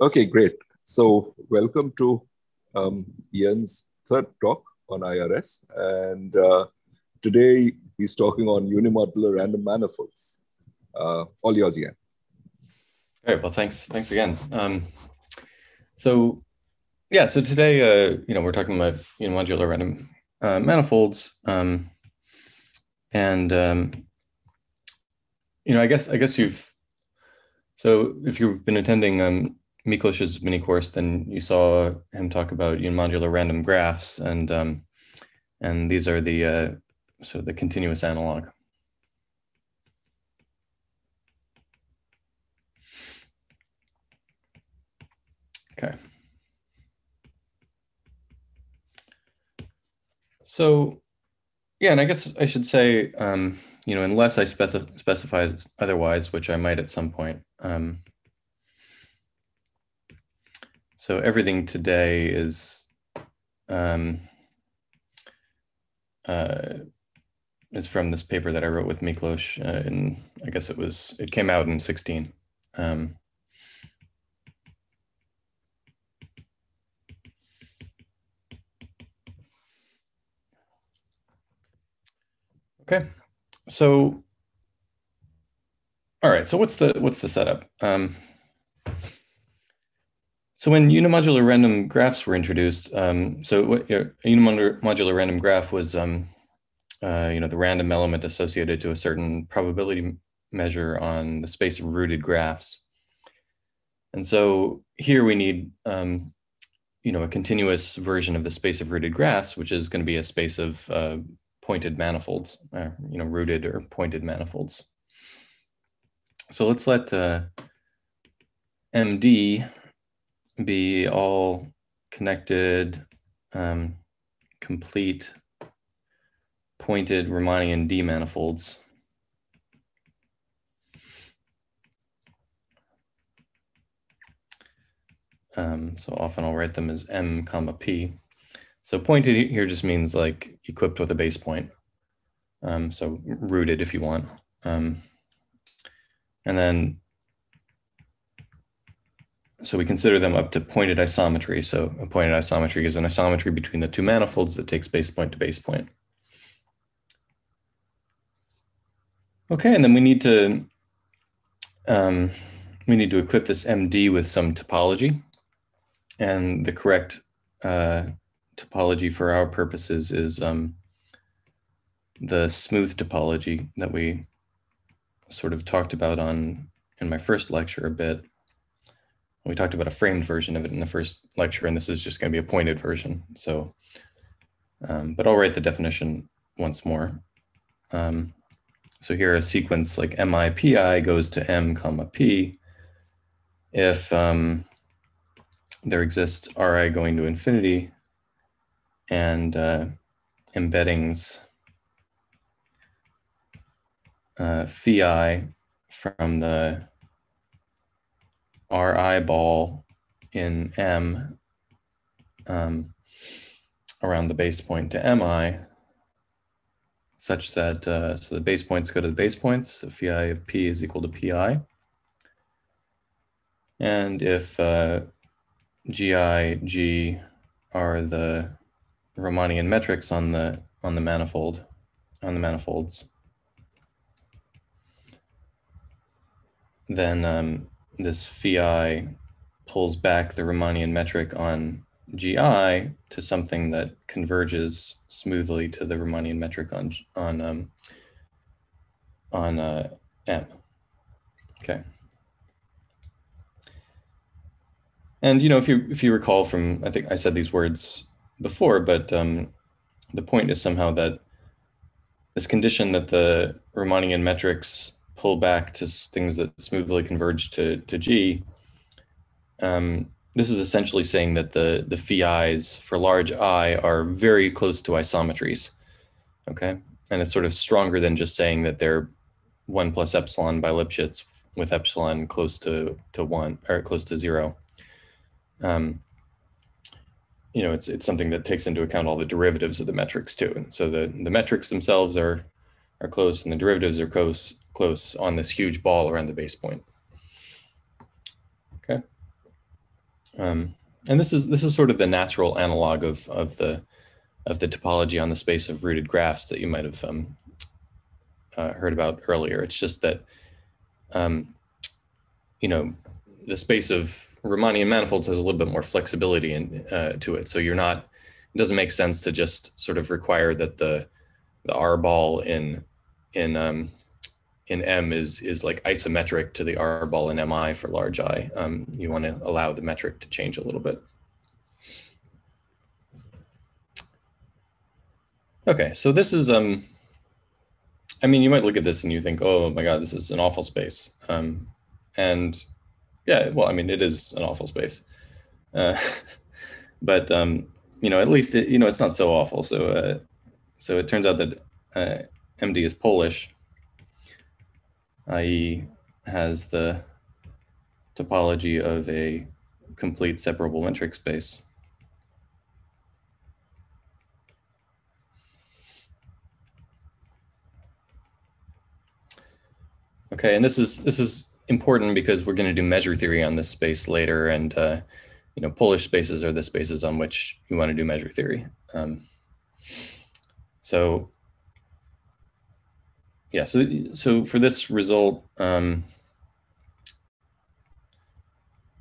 Okay, great. So welcome to um, Ian's third talk on IRS. And uh, today he's talking on unimodular random manifolds. Uh, all yours, Ian. All right, well, thanks. Thanks again. Um, so yeah, so today, uh, you know, we're talking about unimodular random uh, manifolds. Um, and, um, you know, I guess, I guess you've, so if you've been attending Miklos's mini course, then you saw him talk about modular random graphs, and um, and these are the uh, sort of the continuous analog. Okay. So, yeah, and I guess I should say, um, you know, unless I specify specify otherwise, which I might at some point, um, so everything today is um, uh, is from this paper that I wrote with Miklos. Uh, in I guess it was it came out in sixteen. Um, okay, so all right. So what's the what's the setup? Um, so when unimodular random graphs were introduced, um, so what, you know, a unimodular random graph was, um, uh, you know, the random element associated to a certain probability measure on the space of rooted graphs. And so here we need, um, you know, a continuous version of the space of rooted graphs, which is going to be a space of uh, pointed manifolds, uh, you know, rooted or pointed manifolds. So let's let uh, MD be all connected, um, complete, pointed Riemannian D manifolds. Um, so often I'll write them as M comma P. So pointed here just means like equipped with a base point. Um, so rooted if you want. Um, and then so we consider them up to pointed isometry. So a pointed isometry is an isometry between the two manifolds that takes base point to base point. Okay, and then we need to um, we need to equip this MD with some topology, and the correct uh, topology for our purposes is um, the smooth topology that we sort of talked about on in my first lecture a bit. We talked about a framed version of it in the first lecture, and this is just going to be a pointed version. So, um, but I'll write the definition once more. Um, so here a sequence like MIPI goes to M comma P if um, there exists Ri going to infinity and uh, embeddings uh, phi from the Ri ball in M um, around the base point to Mi such that, uh, so the base points go to the base points, so phi of P is equal to Pi. And if uh, Gi, G are the Riemannian metrics on the on the manifold, on the manifolds, then um, this phi pulls back the Riemannian metric on GI to something that converges smoothly to the Riemannian metric on on um, on uh, M. Okay. And you know, if you if you recall from, I think I said these words before, but um, the point is somehow that this condition that the Riemannian metrics pull back to things that smoothly converge to, to G, um, this is essentially saying that the, the phi's for large I are very close to isometries, okay? And it's sort of stronger than just saying that they're one plus epsilon bi-Lipschitz with epsilon close to, to one or close to zero. Um, you know, it's it's something that takes into account all the derivatives of the metrics too. And so the, the metrics themselves are are close and the derivatives are close close on this huge ball around the base point. Okay. Um, and this is this is sort of the natural analog of of the of the topology on the space of rooted graphs that you might have um, uh, heard about earlier. It's just that um, you know the space of Riemannian manifolds has a little bit more flexibility in, uh, to it. So you're not, it doesn't make sense to just sort of require that the the R ball in in um, in M is is like isometric to the R ball in MI for large I. Um, you want to allow the metric to change a little bit. Okay, so this is um. I mean, you might look at this and you think, "Oh my God, this is an awful space," um, and yeah, well, I mean, it is an awful space, uh, but um, you know, at least it, you know it's not so awful. So, uh, so it turns out that uh, MD is Polish, i.e., has the topology of a complete separable metric space. Okay, and this is this is important because we're going to do measure theory on this space later, and uh, you know, Polish spaces are the spaces on which you want to do measure theory. Um, so yeah, so so for this result, um,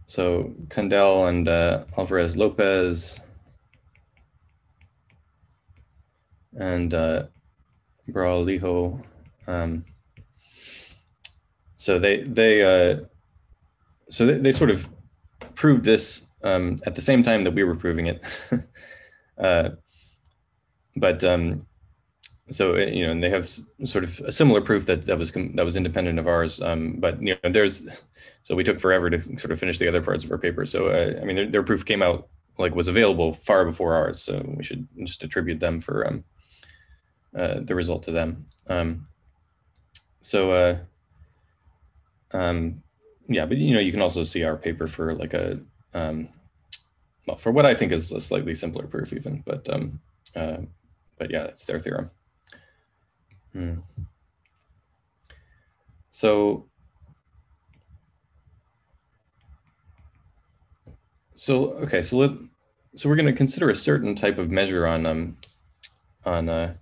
so Candel and uh, Alvarez Lopez and uh, Braulio, um, so they they uh, so they, they sort of proved this um, at the same time that we were proving it. uh, but um, so uh, you know, and they have sort of a similar proof that that was that was independent of ours. Um, but you know, there's so we took forever to sort of finish the other parts of our paper. So uh, I mean, their, their, proof came out like was available far before ours. So we should just attribute them for um, uh, the result to them. Um, so uh, um, yeah, but you know, you can also see our paper for like a, um, well, for what I think is a slightly simpler proof even, but, um, uh, but yeah, it's their theorem. Hmm. So, so, okay, so let, so we're going to consider a certain type of measure on, um, on, uh,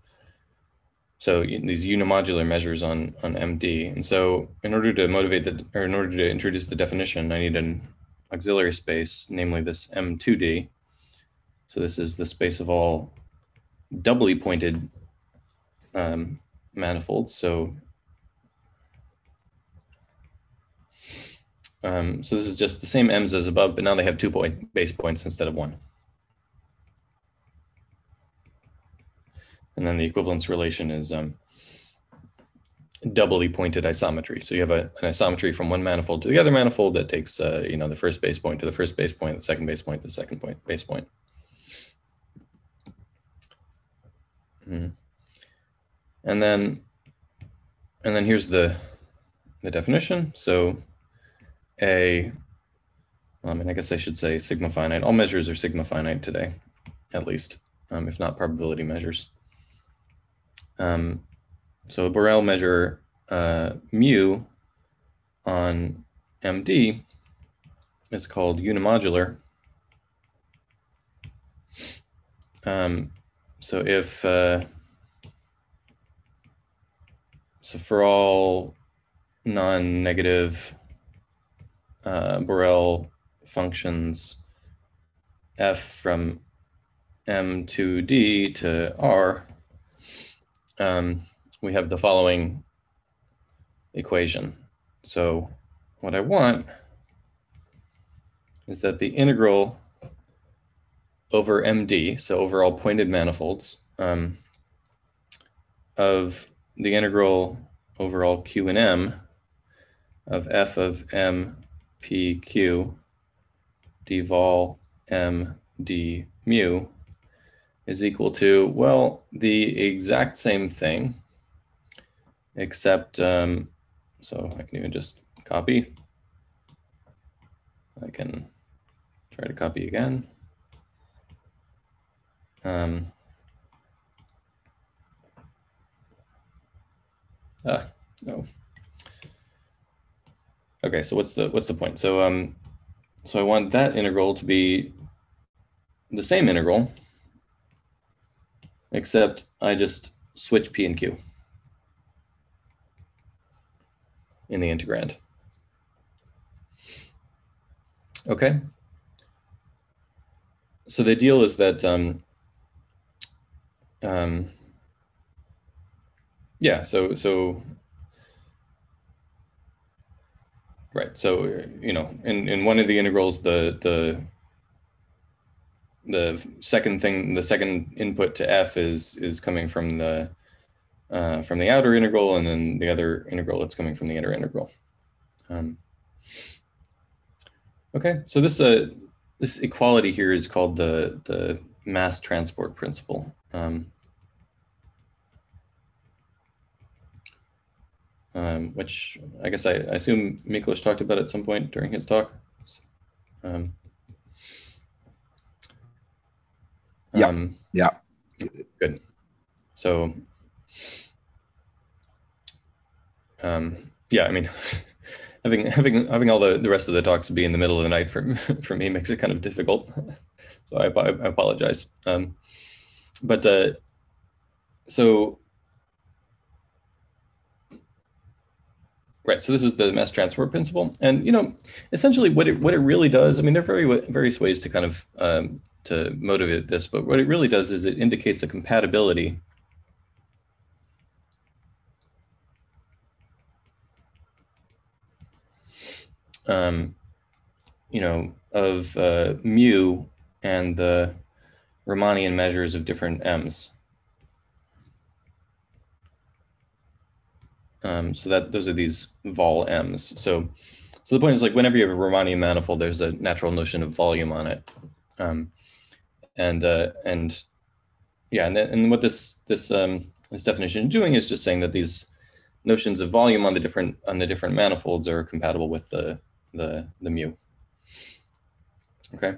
so these unimodular measures on, on MD. And so in order to motivate the, or in order to introduce the definition, I need an auxiliary space, namely this M2D. So this is the space of all doubly pointed um, manifolds. So, um, so this is just the same M's as above, but now they have two point base points instead of one. And then the equivalence relation is um, doubly pointed isometry. So you have a, an isometry from one manifold to the other manifold that takes, uh, you know, the first base point to the first base point, the second base point, to the second point base point. Mm. And then, and then here's the, the definition. So a, I mean, I guess I should say sigma finite. All measures are sigma finite today, at least, um, if not probability measures. Um, so a Borel measure uh, mu on MD is called unimodular. Um, so if, uh, so for all non-negative uh, Borel functions, f from m to d to r, um, we have the following equation. So what I want is that the integral over MD, so over all pointed manifolds, um, of the integral over all Q and M of f of m p q d vol m d mu is equal to, well, the exact same thing, except, um, so I can even just copy. I can try to copy again. Um, ah, no. Okay, so what's the what's the point? So um, so I want that integral to be the same integral, except I just switch P and Q in the integrand. Okay. So the deal is that, um, um, yeah, so, so, right. So, you know, in, in one of the integrals, the, the, the second thing, the second input to f is is coming from the uh, from the outer integral, and then the other integral that's coming from the inner integral. Um, okay, so this uh, this equality here is called the the mass transport principle. Um, um, which I guess I, I assume Miklos talked about at some point during his talk. Um, Yeah. Um, Yeah. Good. So, um, yeah, I mean, having having having all the the rest of the talks be in the middle of the night for for me makes it kind of difficult. So I, I, I apologize. Um, but uh, so Right. So this is the mass transport principle, and you know, essentially, what it what it really does. I mean, there are very various ways to kind of um, to motivate this, but what it really does is it indicates a compatibility. Um, you know, of uh, mu and the Riemannian measures of different m's. Um, so that those are these vol m's. So, so the point is like whenever you have a Riemannian manifold, there's a natural notion of volume on it, um, and uh, and yeah, and and what this this um, this definition is doing is just saying that these notions of volume on the different on the different manifolds are compatible with the the the mu. Okay,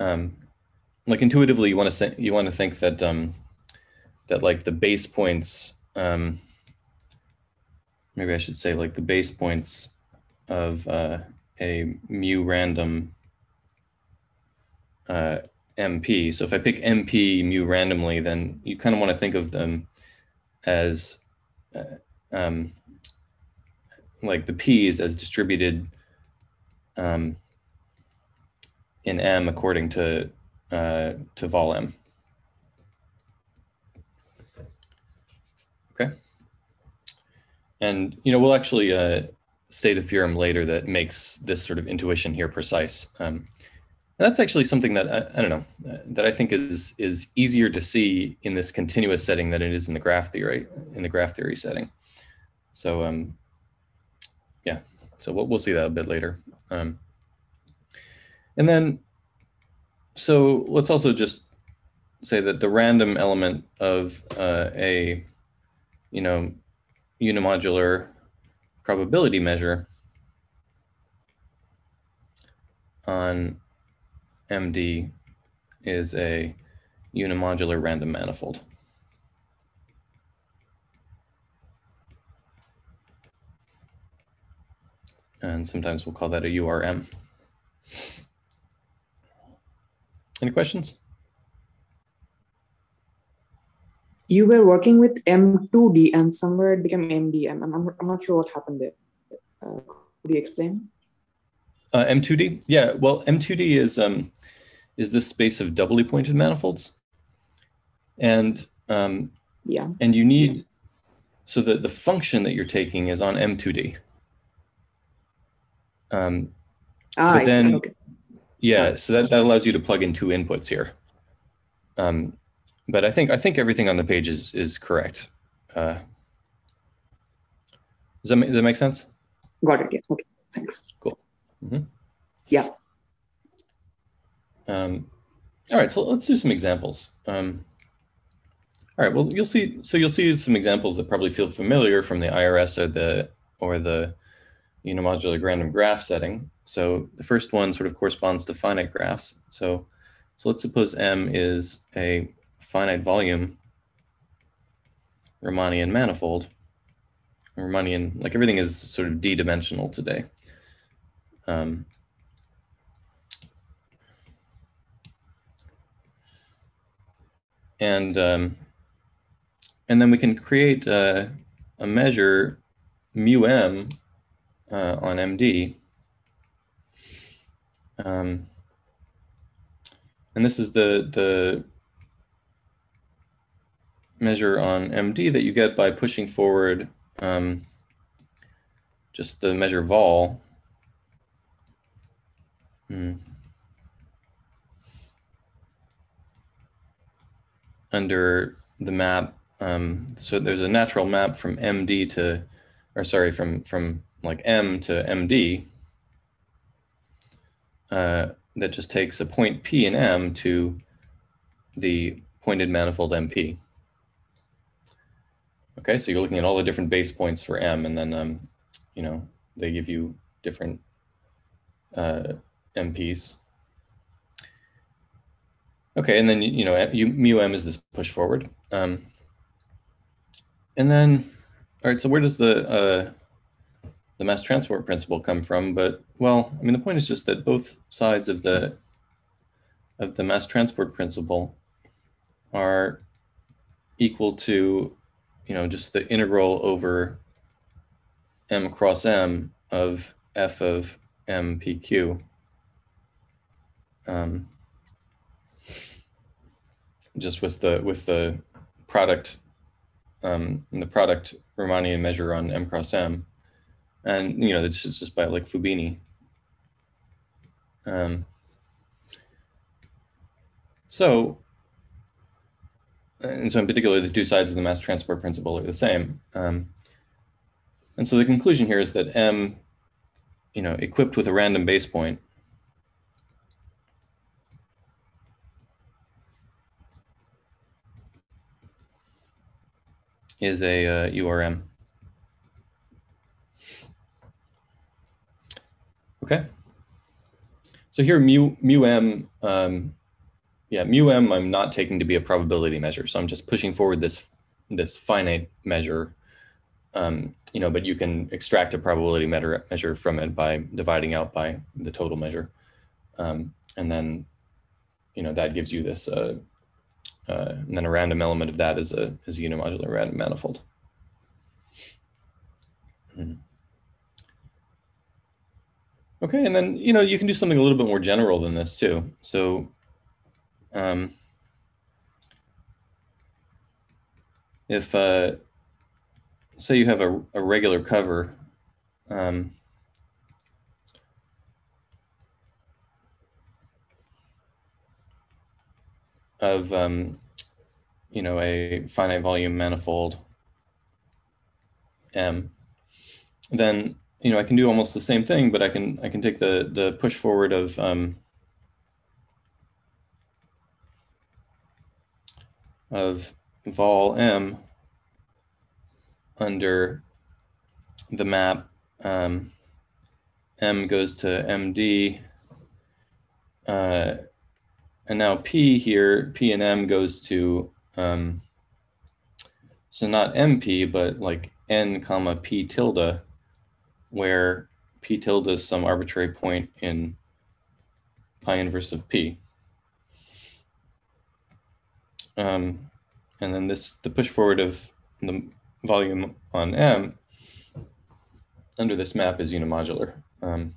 um, like intuitively, you want to say you want to think that um, that like the base points. Um, maybe I should say like the base points of uh, a mu random uh, MP. So if I pick MP mu randomly, then you kind of want to think of them as uh, um, like the P's as distributed um, in M according to uh, to vol M. Okay. And, you know, we'll actually uh, state a theorem later that makes this sort of intuition here precise. Um, that's actually something that I, I don't know uh, that I think is is easier to see in this continuous setting than it is in the graph theory in the graph theory setting. So um, yeah, so we'll we'll see that a bit later. Um, and then, so let's also just say that the random element of uh, a you know unimodular probability measure on MD is a unimodular random manifold. And sometimes we'll call that a URM. Any questions? You were working with M2D and somewhere it became MD. I'm, I'm, I'm not sure what happened there. Uh, could you explain? Uh, M2D? Yeah, well, M2D is um, is this space of doubly pointed manifolds. And um, yeah, and you need, so the, the function that you're taking is on M2D. Um, ah, but I then, see. Okay. yeah, so that, that allows you to plug in two inputs here. Um, but I think I think everything on the page is is correct. Uh, does that make, does that make sense? Got it. Yeah. Okay. Thanks. Cool. Mhm. Yeah. Um, all right, so let's do some examples. Um, all right, well, you'll see. So you'll see some examples that probably feel familiar from the IRS or the or the unimodular random graph setting. So the first one sort of corresponds to finite graphs. So so let's suppose M is a finite volume Riemannian manifold. Riemannian, like everything is sort of d-dimensional today. Um, and um, and then we can create uh, a measure mu m uh, on MD. Um, and this is the the measure on MD that you get by pushing forward um, just the measure vol. Hmm. Under the map, um, so there's a natural map from MD to, or sorry, from from like M to MD uh, that just takes a point P and M to the pointed manifold MP. Okay, so you're looking at all the different base points for M and then, um, you know, they give you different uh, MPs. Okay, and then, you know, you, mu M is this push forward. Um, and then, all right, so where does the, uh, the mass transport principle come from, but well, I mean, the point is just that both sides of the of the mass transport principle are equal to, you know, just the integral over m cross m of f of m pq. Um, just with the with the product, um, the product Riemannian measure on m cross m and you know this is just by like Fubini. Um, so, and so in particular, the two sides of the mass transport principle are the same. Um, and so the conclusion here is that M, you know, equipped with a random base point, is a uh, URM. Okay. So here mu, mu m, um, yeah, mu m I'm not taking to be a probability measure. So I'm just pushing forward this, this finite measure, um, you know, but you can extract a probability measure, measure from it by dividing out by the total measure. Um, and then, you know, that gives you this, uh, uh, and then a random element of that is a, is a unimodular random manifold. Hmm. Okay, and then you know you can do something a little bit more general than this too. So, um, if uh, say you have a, a regular cover, um, of um, you know a finite volume manifold M, then you know, I can do almost the same thing, but I can I can take the the push forward of um, of vol m under the map um, m goes to md uh, and now p here p and m goes to um, so not mp but like n comma p tilde where p tilde is some arbitrary point in pi inverse of p. Um, and then this, the push forward of the volume on M under this map is unimodular. Um,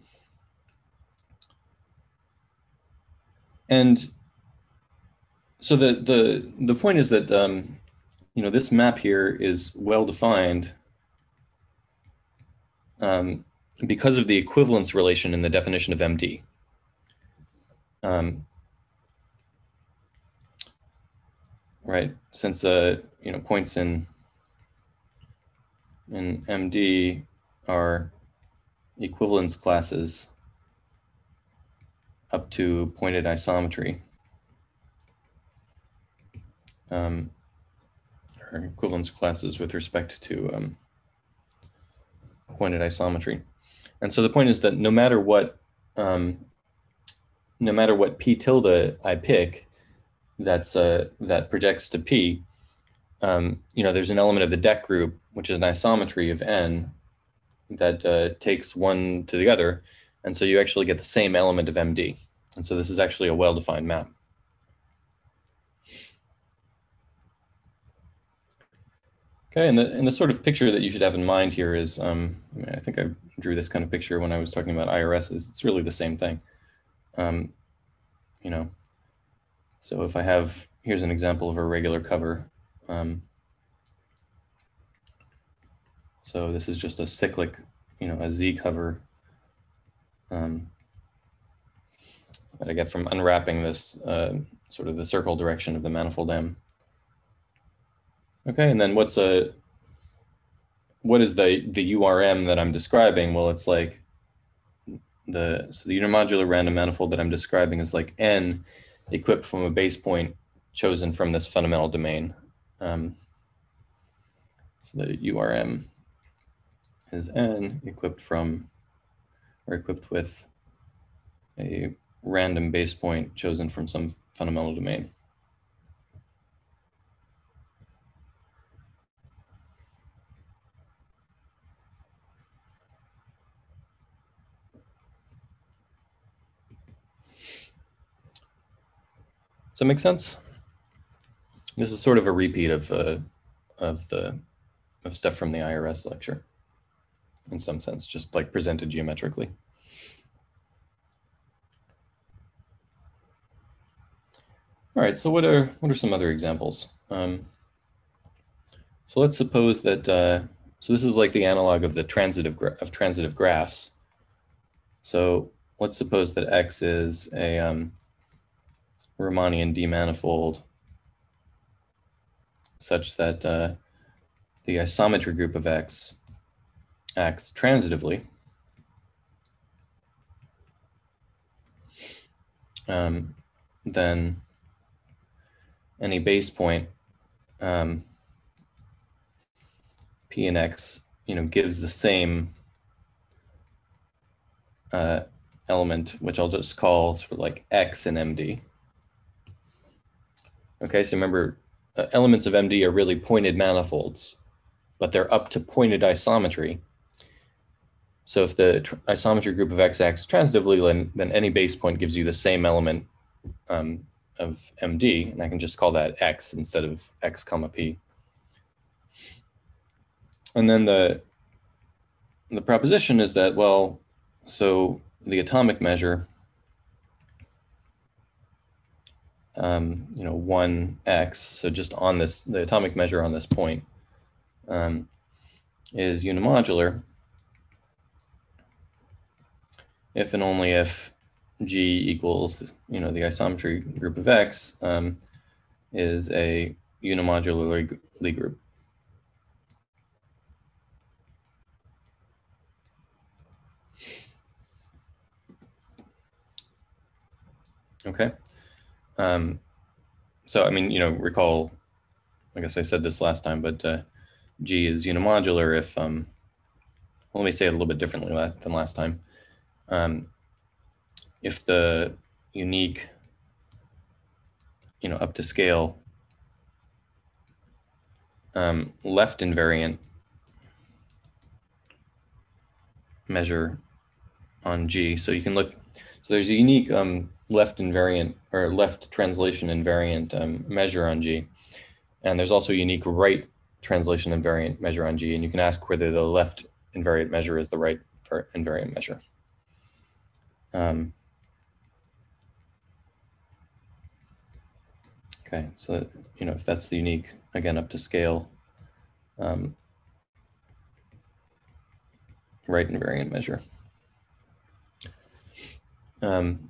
and so the, the, the point is that, um, you know, this map here is well defined um, because of the equivalence relation in the definition of MD. Um, right, since uh, you know points in in MD are equivalence classes up to pointed isometry. Um, or equivalence classes with respect to um, pointed isometry. And so the point is that no matter what, um, no matter what p tilde I pick, that's uh, that projects to p, um, you know, there's an element of the deck group, which is an isometry of n, that uh, takes one to the other. And so you actually get the same element of MD. And so this is actually a well-defined map. Okay, and the and the sort of picture that you should have in mind here is, um, I, mean, I think I drew this kind of picture when I was talking about IRSs. It's really the same thing. Um, you know, so if I have, here's an example of a regular cover. Um, so this is just a cyclic, you know, a Z cover um, that I get from unwrapping this uh, sort of the circle direction of the manifold M. Okay, and then what's a what is the the URM that I'm describing? Well, it's like the so the unimodular random manifold that I'm describing is like n equipped from a base point chosen from this fundamental domain. Um, so the URM is n equipped from or equipped with a random base point chosen from some fundamental domain. Does that make sense? This is sort of a repeat of uh, of the of stuff from the IRS lecture, in some sense, just like presented geometrically. All right, so what are what are some other examples? Um, so let's suppose that uh, so this is like the analog of the transitive of transitive graphs. So let's suppose that X is a um, Riemannian D-manifold such that uh, the isometry group of X acts transitively. Um, then any base point um, P and X, you know, gives the same uh, element, which I'll just call sort of like X in MD. Okay, so remember, uh, elements of MD are really pointed manifolds, but they're up to pointed isometry. So if the isometry group of X transitively, then, then any base point gives you the same element um, of MD, and I can just call that X instead of X comma P. And then the, the proposition is that, well, so the atomic measure um, you know, one X, so just on this, the atomic measure on this point um, is unimodular if and only if G equals, you know, the isometry group of X um, is a unimodular Lie group. Okay. Um, so, I mean, you know, recall, I guess I said this last time, but uh, G is unimodular if, um, well, let me say it a little bit differently than last time. Um, if the unique, you know, up to scale um, left invariant measure on G. So you can look, so there's a unique um, left invariant or left translation invariant um, measure on G. And there's also a unique right translation invariant measure on G. And you can ask whether the left invariant measure is the right invariant measure. Um, okay, so that, you know if that's the unique, again, up to scale, um, right invariant measure. Um,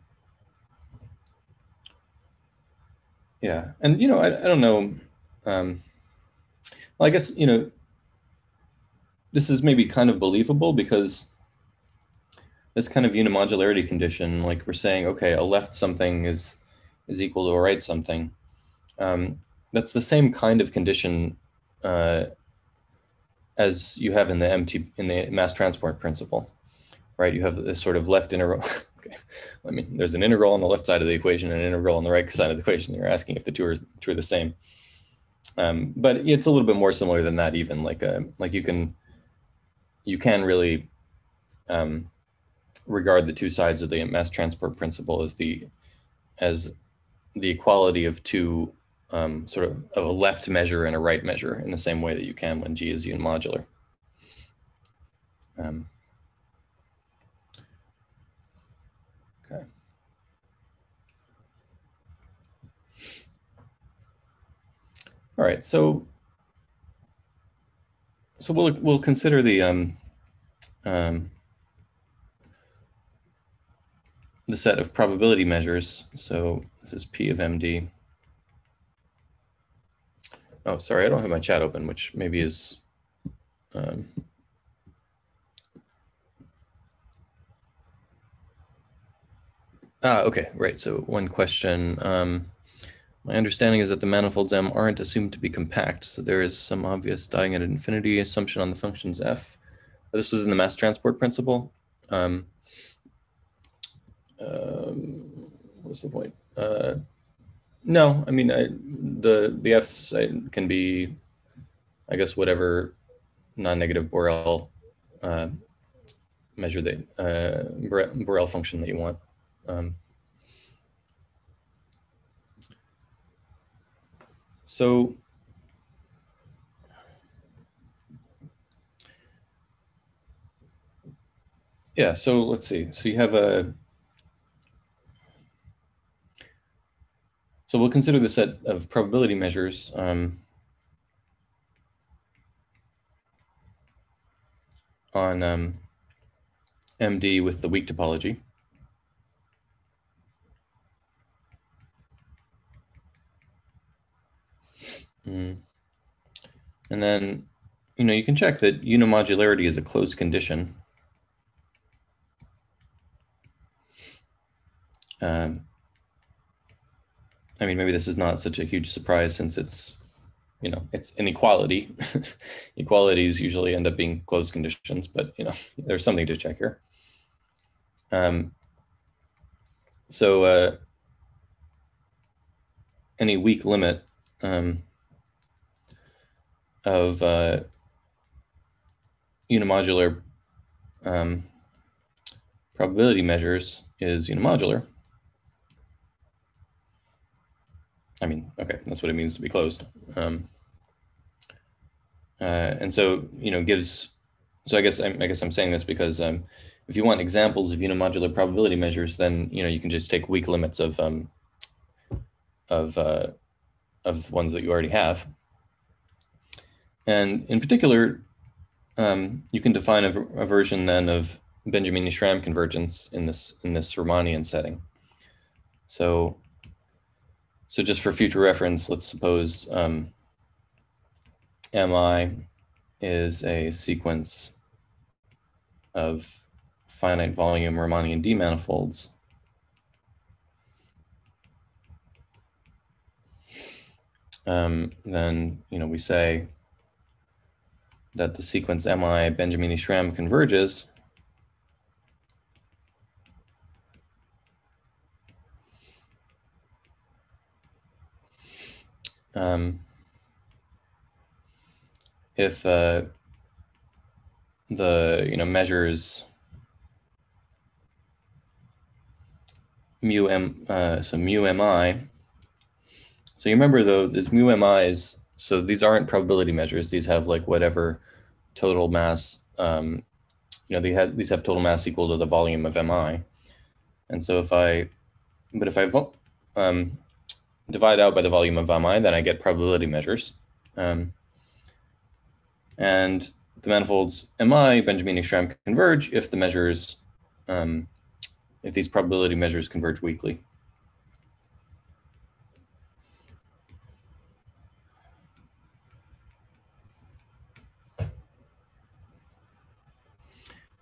Yeah, and you know, I, I don't know. Um, well, I guess you know, this is maybe kind of believable because this kind of unimodularity condition, like we're saying, okay, a left something is is equal to a right something. Um, that's the same kind of condition uh, as you have in the MT in the mass transport principle, right? You have this sort of left integral. I mean, there's an integral on the left side of the equation and an integral on the right side of the equation. You're asking if the two are, two are the same. Um, but it's a little bit more similar than that even like uh, like you can, you can really um, regard the two sides of the mass transport principle as the, as the equality of two um, sort of, of a left measure and a right measure in the same way that you can when G is unimodular. Um, okay. All right, so so we'll we'll consider the um, um, the set of probability measures. So this is P of MD. Oh, sorry, I don't have my chat open, which maybe is um, Ah, okay, right. So one question. Um, my understanding is that the manifolds M aren't assumed to be compact, so there is some obvious dying at infinity assumption on the functions F. This was in the mass transport principle. Um, um, what's the point? Uh, no, I mean, I, the the F's can be, I guess, whatever non-negative Borel uh, measure that uh, Borel function that you want. Um, so yeah, so let's see. So you have a, so we'll consider the set of probability measures. Um, on um, MD with the weak topology. Mm. And then, you know, you can check that unimodularity is a closed condition. Um, I mean, maybe this is not such a huge surprise since it's, you know, it's inequality. Equalities usually end up being closed conditions, but, you know, there's something to check here. Um, so uh, any weak limit um, of uh, unimodular um, probability measures is unimodular. I mean, okay, that's what it means to be closed. Um, uh, and so, you know, gives, so I guess, I, I guess I'm saying this because um, if you want examples of unimodular probability measures, then, you know, you can just take weak limits of, um, of, uh, of ones that you already have. And in particular, um, you can define a, a, version then of Benjamini-Schramm convergence in this in this Riemannian setting. So, so just for future reference, let's suppose um, Mi is a sequence of finite volume Riemannian D manifolds. Um, then you know we say that the sequence MI Benjamini-Schramm converges, um, if uh, the you know measures mu m uh, so mu mi. So you remember though this mu mi is so these aren't probability measures. These have like whatever total mass, um, you know, they have, these have total mass equal to the volume of Mi. And so if I, but if I um, divide out by the volume of Mi, then I get probability measures. Um, and the manifolds Mi, Benjamini-Schramm converge if the measures, um, if these probability measures converge weakly.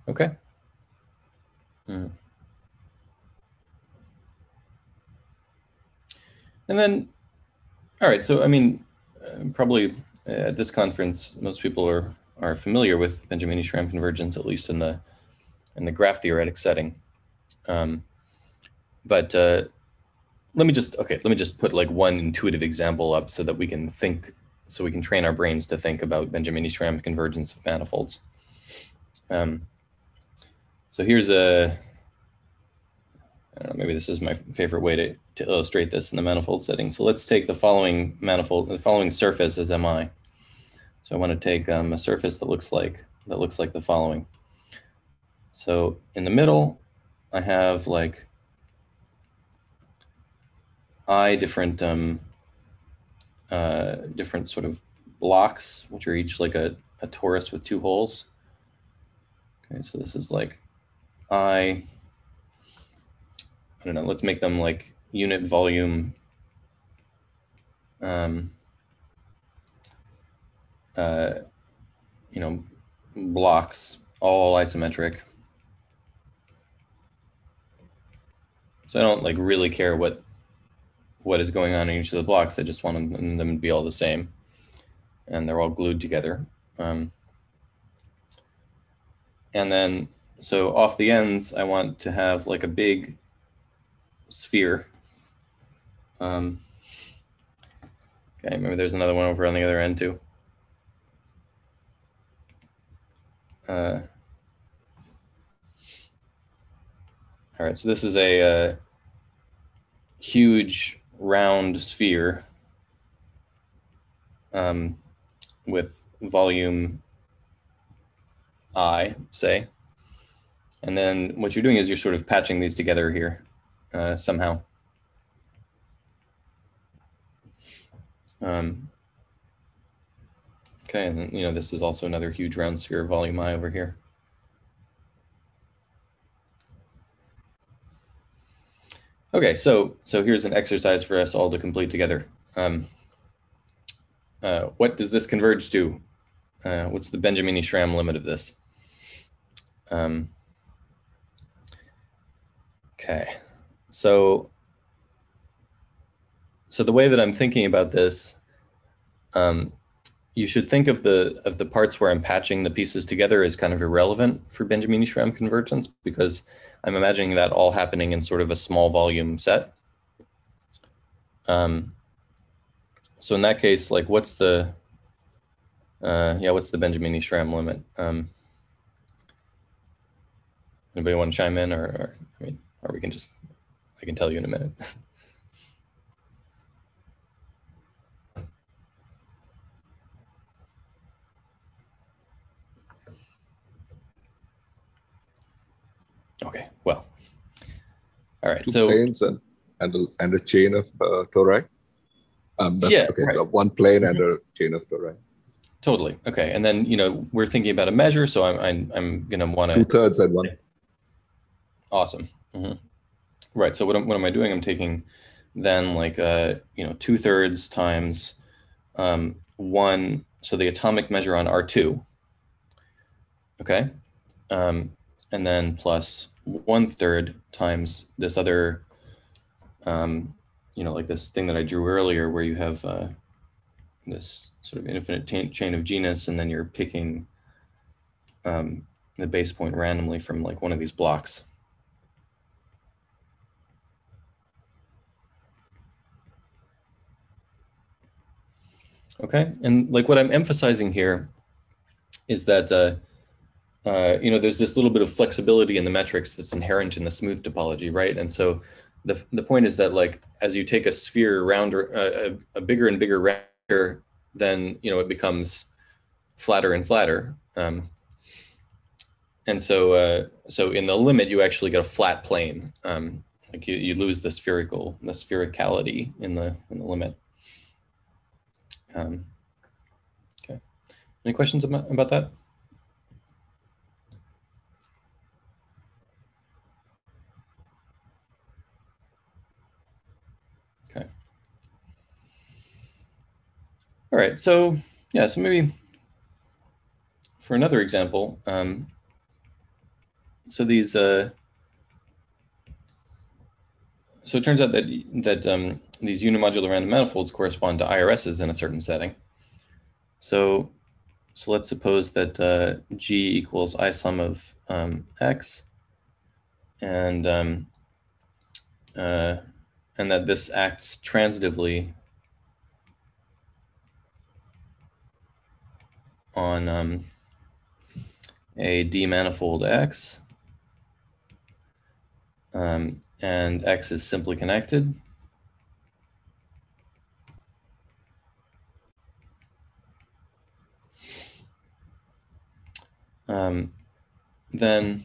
Okay. Mm. And then, all right. So, I mean, uh, probably at this conference, most people are are familiar with Benjamini-Schramm convergence, at least in the in the graph theoretic setting. Um, but uh, let me just okay. Let me just put like one intuitive example up so that we can think, so we can train our brains to think about Benjamini-Schramm convergence of manifolds. Um, so here's a, I don't know, maybe this is my favorite way to, to illustrate this in the manifold setting. So let's take the following manifold, the following surface as mi. So I want to take um, a surface that looks like that looks like the following. So in the middle, I have like i different um, uh, different sort of blocks, which are each like a, a torus with two holes. Okay, so this is like i, I don't know, let's make them like unit volume um, uh, you know, blocks, all isometric. So I don't like really care what what is going on in each of the blocks. I just want them, to be all the same. And they're all glued together. Um, and then, so off the ends, I want to have like a big sphere. Um, okay, maybe there's another one over on the other end too. Uh, all right, so this is a, a uh, huge round sphere um, with volume I, say. And then what you're doing is you're sort of patching these together here uh, somehow. Um, okay, and you know, this is also another huge round sphere, volume I over here. Okay, so so here's an exercise for us all to complete together. Um, uh, what does this converge to? Uh, what's the Benjamini-Schramm limit of this? Um, okay, so so the way that I'm thinking about this, um, you should think of the of the parts where I'm patching the pieces together as kind of irrelevant for Benjamini-Schramm convergence because I'm imagining that all happening in sort of a small volume set. Um, so in that case, like what's the, uh, yeah, what's the Benjamini-Schramm limit? Um, anybody want to chime in or, or, I mean, or we can just, I can tell you in a minute. Okay, well, all right. Two so planes and and a, and a chain of uh, tori. Um, that's, Yeah, okay. right. So one plane and a chain of tori. totally okay, and then you know we're thinking about a measure, so I'm I'm, I'm gonna want to. Two to thirds and one. awesome. Mhm. Right. So what am, what am I doing? I'm taking then like uh you know two thirds times um, one. So the atomic measure on R two. Okay, um, and then plus one third times this other, um, you know, like this thing that I drew earlier, where you have uh, this sort of infinite chain chain of genus, and then you're picking um, the base point randomly from like one of these blocks. Okay, and like what I'm emphasizing here is that uh, uh, you know there's this little bit of flexibility in the metrics that's inherent in the smooth topology, right? And so the the point is that like as you take a sphere around uh, a, a bigger and bigger rounder, then you know it becomes flatter and flatter. Um, and so uh, so in the limit, you actually get a flat plane. Um, like you, you lose the spherical the sphericality in the in the limit. Um, okay. Any questions about, about that? Okay. All right. So yeah. So maybe for another example, um, so these. Uh, so it turns out that that um, these unimodular random manifolds correspond to IRSs in a certain setting. So, so let's suppose that uh, G equals Isom of um, X, and um, uh, and that this acts transitively on um, a D manifold X. Um, and X is simply connected. Um, then,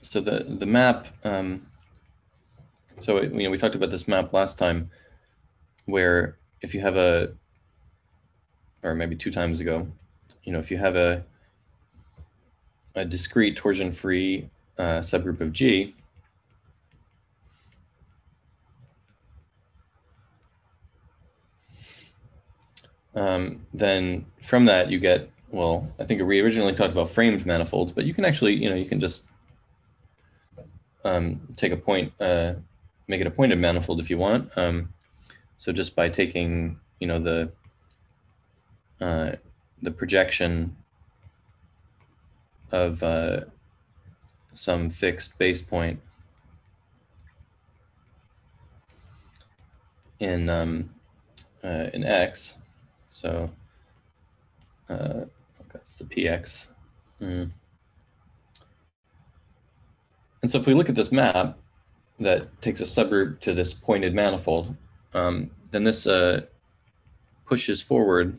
so the, the map, um, so it, you know, we talked about this map last time where if you have a, or maybe two times ago, you know, if you have a a discrete torsion free uh, subgroup of G. Um, then from that you get well i think we originally talked about framed manifolds but you can actually you know you can just um, take a point uh, make it a pointed manifold if you want. Um, so just by taking you know the uh, the projection of uh, some fixed base point in um, uh, in x so uh, that's the px. Mm. And so if we look at this map that takes a subgroup to this pointed manifold, um, then this uh, pushes forward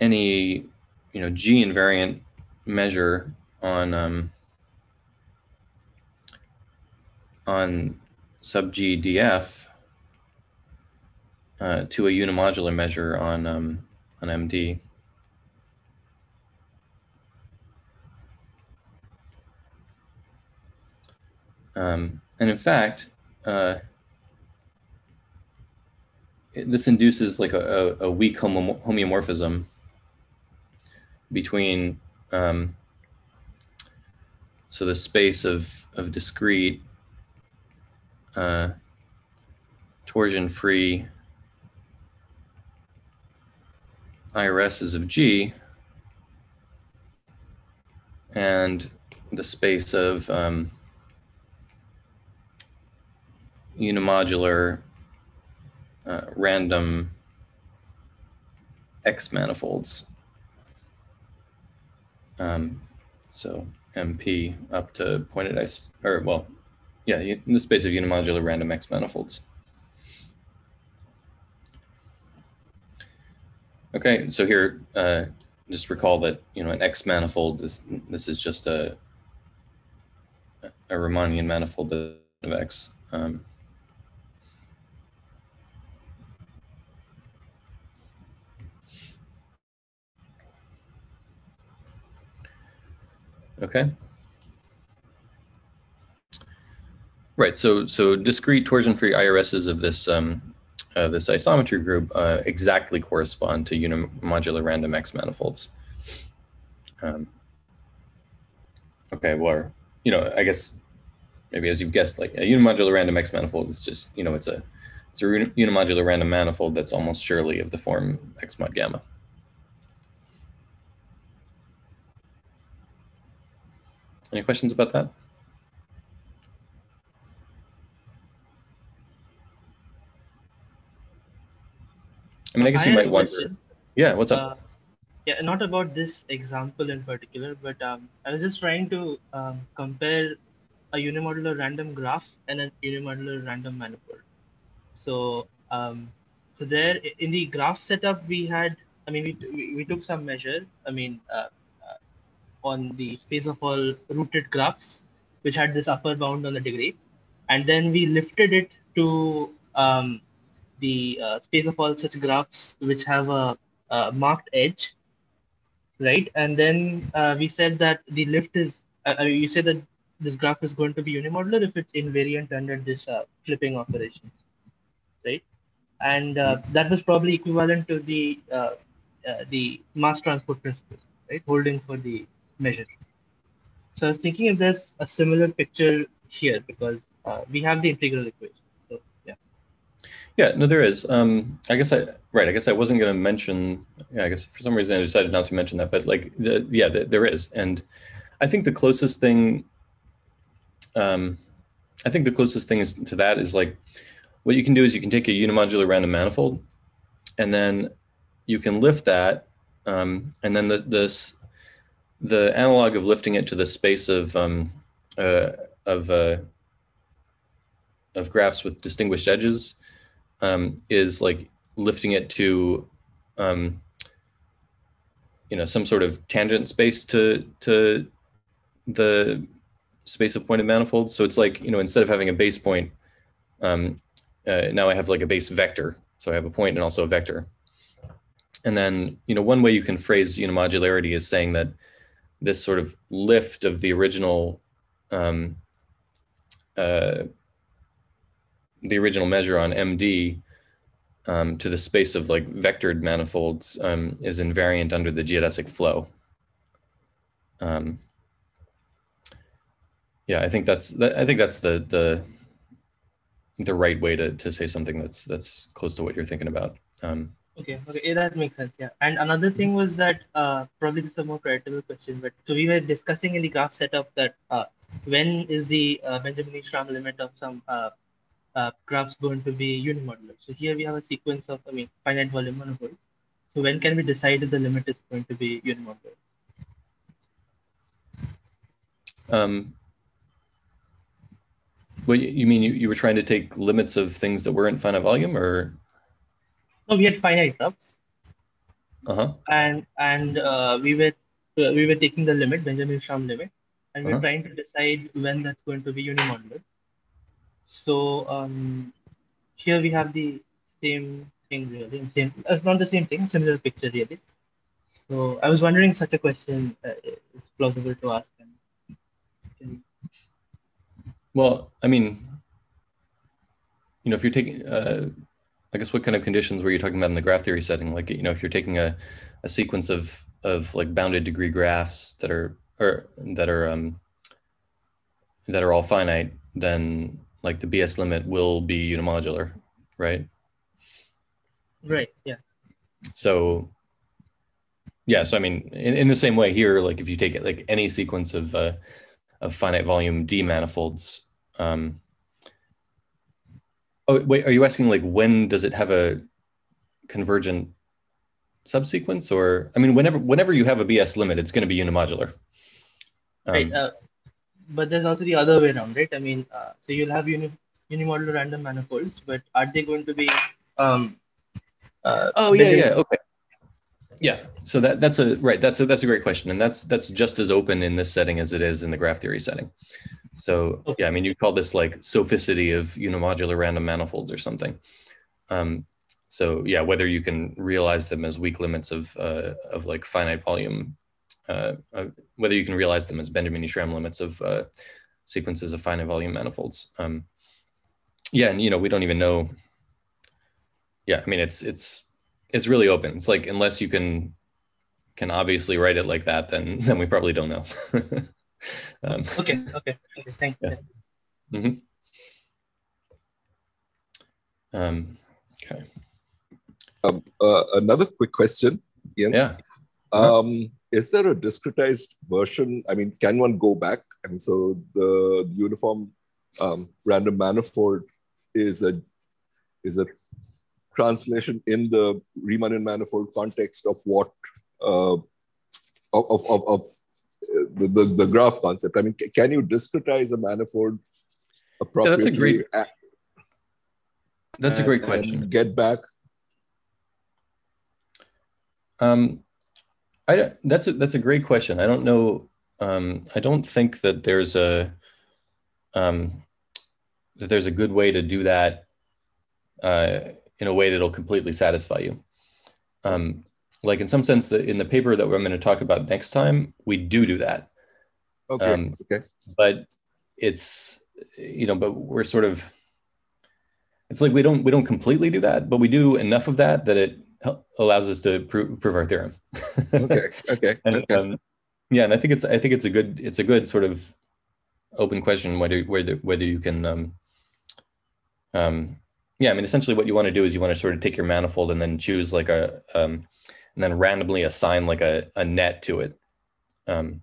any you know g invariant measure on um, on sub g df uh, to a unimodular measure on um, on MD. Um, and in fact, uh, it, this induces like a, a, a weak homo homeomorphism between um, so the space of of discrete uh, torsion free IRSs of G and the space of um, unimodular uh, random X manifolds. Um, so MP up to pointed ice, or well, yeah, in the space of unimodular random X manifolds. Okay, so here, uh, just recall that you know an X manifold is this is just a a Riemannian manifold of X. Um, okay. Right. So so discrete torsion-free IRSs of this um, uh, this isometry group uh, exactly correspond to unimodular random X manifolds. Um, okay, well, you know, I guess maybe as you've guessed, like a unimodular random X manifold is just, you know, it's a it's a unimodular random manifold that's almost surely of the form X mod gamma. Any questions about that? I mean, I guess you might wonder. question. Yeah, what's up? Uh, yeah, not about this example in particular, but um, I was just trying to um, compare a unimodular random graph and a unimodular random manifold. So, um, so there in the graph setup, we had, I mean, we, we, we took some measure, I mean, uh, on the space of all rooted graphs, which had this upper bound on the degree. And then we lifted it to um, the uh, space of all such graphs which have a, a marked edge, right? And then uh, we said that the lift is, uh, you said that this graph is going to be unimodular if it's invariant under this uh, flipping operation, right? And uh, that was probably equivalent to the uh, the mass transport principle, right? Holding for the measure. So I was thinking if there's a similar picture here because we have the integral equation. So yeah. Yeah, no, there is. Um, I guess I right. I guess I wasn't going to mention. Yeah, I guess for some reason I decided not to mention that. But like, the, yeah, the, there is, and I think the closest thing. Um, I think the closest thing is to that is like, what you can do is you can take a unimodular random manifold, and then you can lift that, um, and then the, this, the analog of lifting it to the space of um, uh, of uh, of graphs with distinguished edges um, is like lifting it to, um, you know, some sort of tangent space to to the space of pointed manifolds. So it's like, you know, instead of having a base point, um, uh, now I have like a base vector. So I have a point and also a vector. And then, you know, one way you can phrase unimodularity is saying that this sort of lift of the original um, uh, the original measure on MD um, to the space of like vectored manifolds um, is invariant under the geodesic flow. Um, yeah, I think that's that, I think that's the the the right way to to say something that's that's close to what you're thinking about. Um, okay, okay, yeah, that makes sense. Yeah, and another thing was that uh, probably this is a more critical question, but so we were discussing in the graph setup that uh, when is the uh, Benjamini-Schramm limit of some uh, uh, graphs going to be unimodular? So here we have a sequence of I mean finite volume manifolds. So when can we decide if the limit is going to be unimodular? Um, well, you mean you, you were trying to take limits of things that weren't finite volume or? No, we had finite graphs. Uh-huh. And and uh, we were uh, we were taking the limit, Benjamini-Schramm limit, and we we're Uh-huh. trying to decide when that's going to be unimodular. So um, here we have the same thing really, same. It's not the same thing, similar picture really. So I was wondering, such a question uh, is plausible to ask them. Well, I mean, you know, if you're taking, uh, I guess, what kind of conditions were you talking about in the graph theory setting? Like, you know, if you're taking a, a sequence of of like bounded degree graphs that are or that are um, that are all finite, then like the BS limit will be unimodular, right? Right. Yeah. So, yeah. So I mean, in, in the same way here, like if you take it like any sequence of uh, of finite volume D manifolds. Um, oh wait, are you asking like when does it have a convergent subsequence, or I mean, whenever whenever you have a BS limit, it's going to be unimodular. Um, right. Uh, but there's also the other way around, right? I mean, uh, so you'll have uni unimodular random manifolds, but are they going to be um, uh, Oh yeah, yeah, okay. Yeah, so that that's a right. That's a that's a great question, and that's that's just as open in this setting as it is in the graph theory setting. So Okay. yeah, I mean, you call this like sophicity of unimodular random manifolds or something. Um, so yeah, whether you can realize them as weak limits of uh, of like finite volume, uh, uh, whether you can realize them as Benjamini-Schramm limits of uh, sequences of finite volume manifolds. Um, yeah, and you know we don't even know. Yeah, I mean it's it's it's really open. It's like unless you can can obviously write it like that, then then we probably don't know. um, Okay. Okay. Okay. Thank you. Yeah. um, okay. Um, uh, another quick question, Ian. Yeah. Uh-huh. Um, is there a discretized version? I mean, can one go back? I mean, so the, the uniform um, random manifold is a is a translation in the Riemannian manifold context of what uh, of, of, of, of the, the, the graph concept. I mean, ca- can you discretize a manifold appropriately? great a- great. That's a and- great and question. get back. Um, I don't- that's a that's a great question. I don't know. Um, I don't think that there's a um, that there's a good way to do that uh, in a way that'll completely satisfy you. Um, like in some sense, that in the paper that I'm going to talk about next time, we do do that. Okay. Um, okay. but it's you know but we're sort of it's like we don't we don't completely do that but we do enough of that that it allows us to prove, prove our theorem Okay. Okay. and okay. um, yeah and i think it's i think it's a good it's a good sort of open question whether whether whether you can um um yeah i mean essentially what you want to do is you want to sort of take your manifold and then choose like a um and then randomly assign like a, a net to it um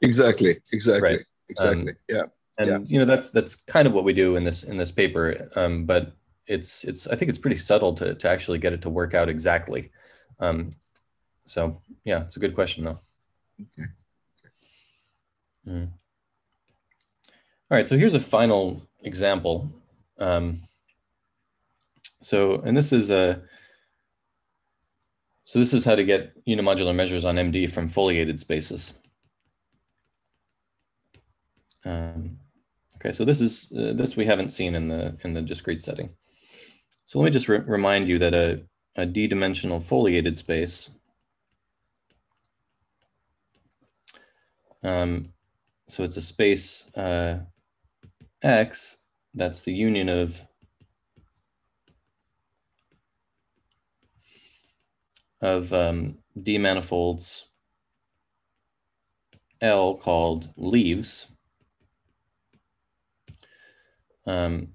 Exactly. Exactly. Right. Exactly. yeah. and Yeah. you know that's that's kind of what we do in this in this paper um, but it's it's i think it's pretty subtle to to actually get it to work out exactly um, so yeah it's a good question though Okay. Mm. all right so here's a final example um, so, and this is a, so this is how to get unimodular measures on MD from foliated spaces. Um, okay, so this is, uh, this we haven't seen in the, in the discrete setting. So let me just re remind you that a, a d-dimensional foliated space um, so it's a space uh, X that's the union of of um, D manifolds L called leaves, um,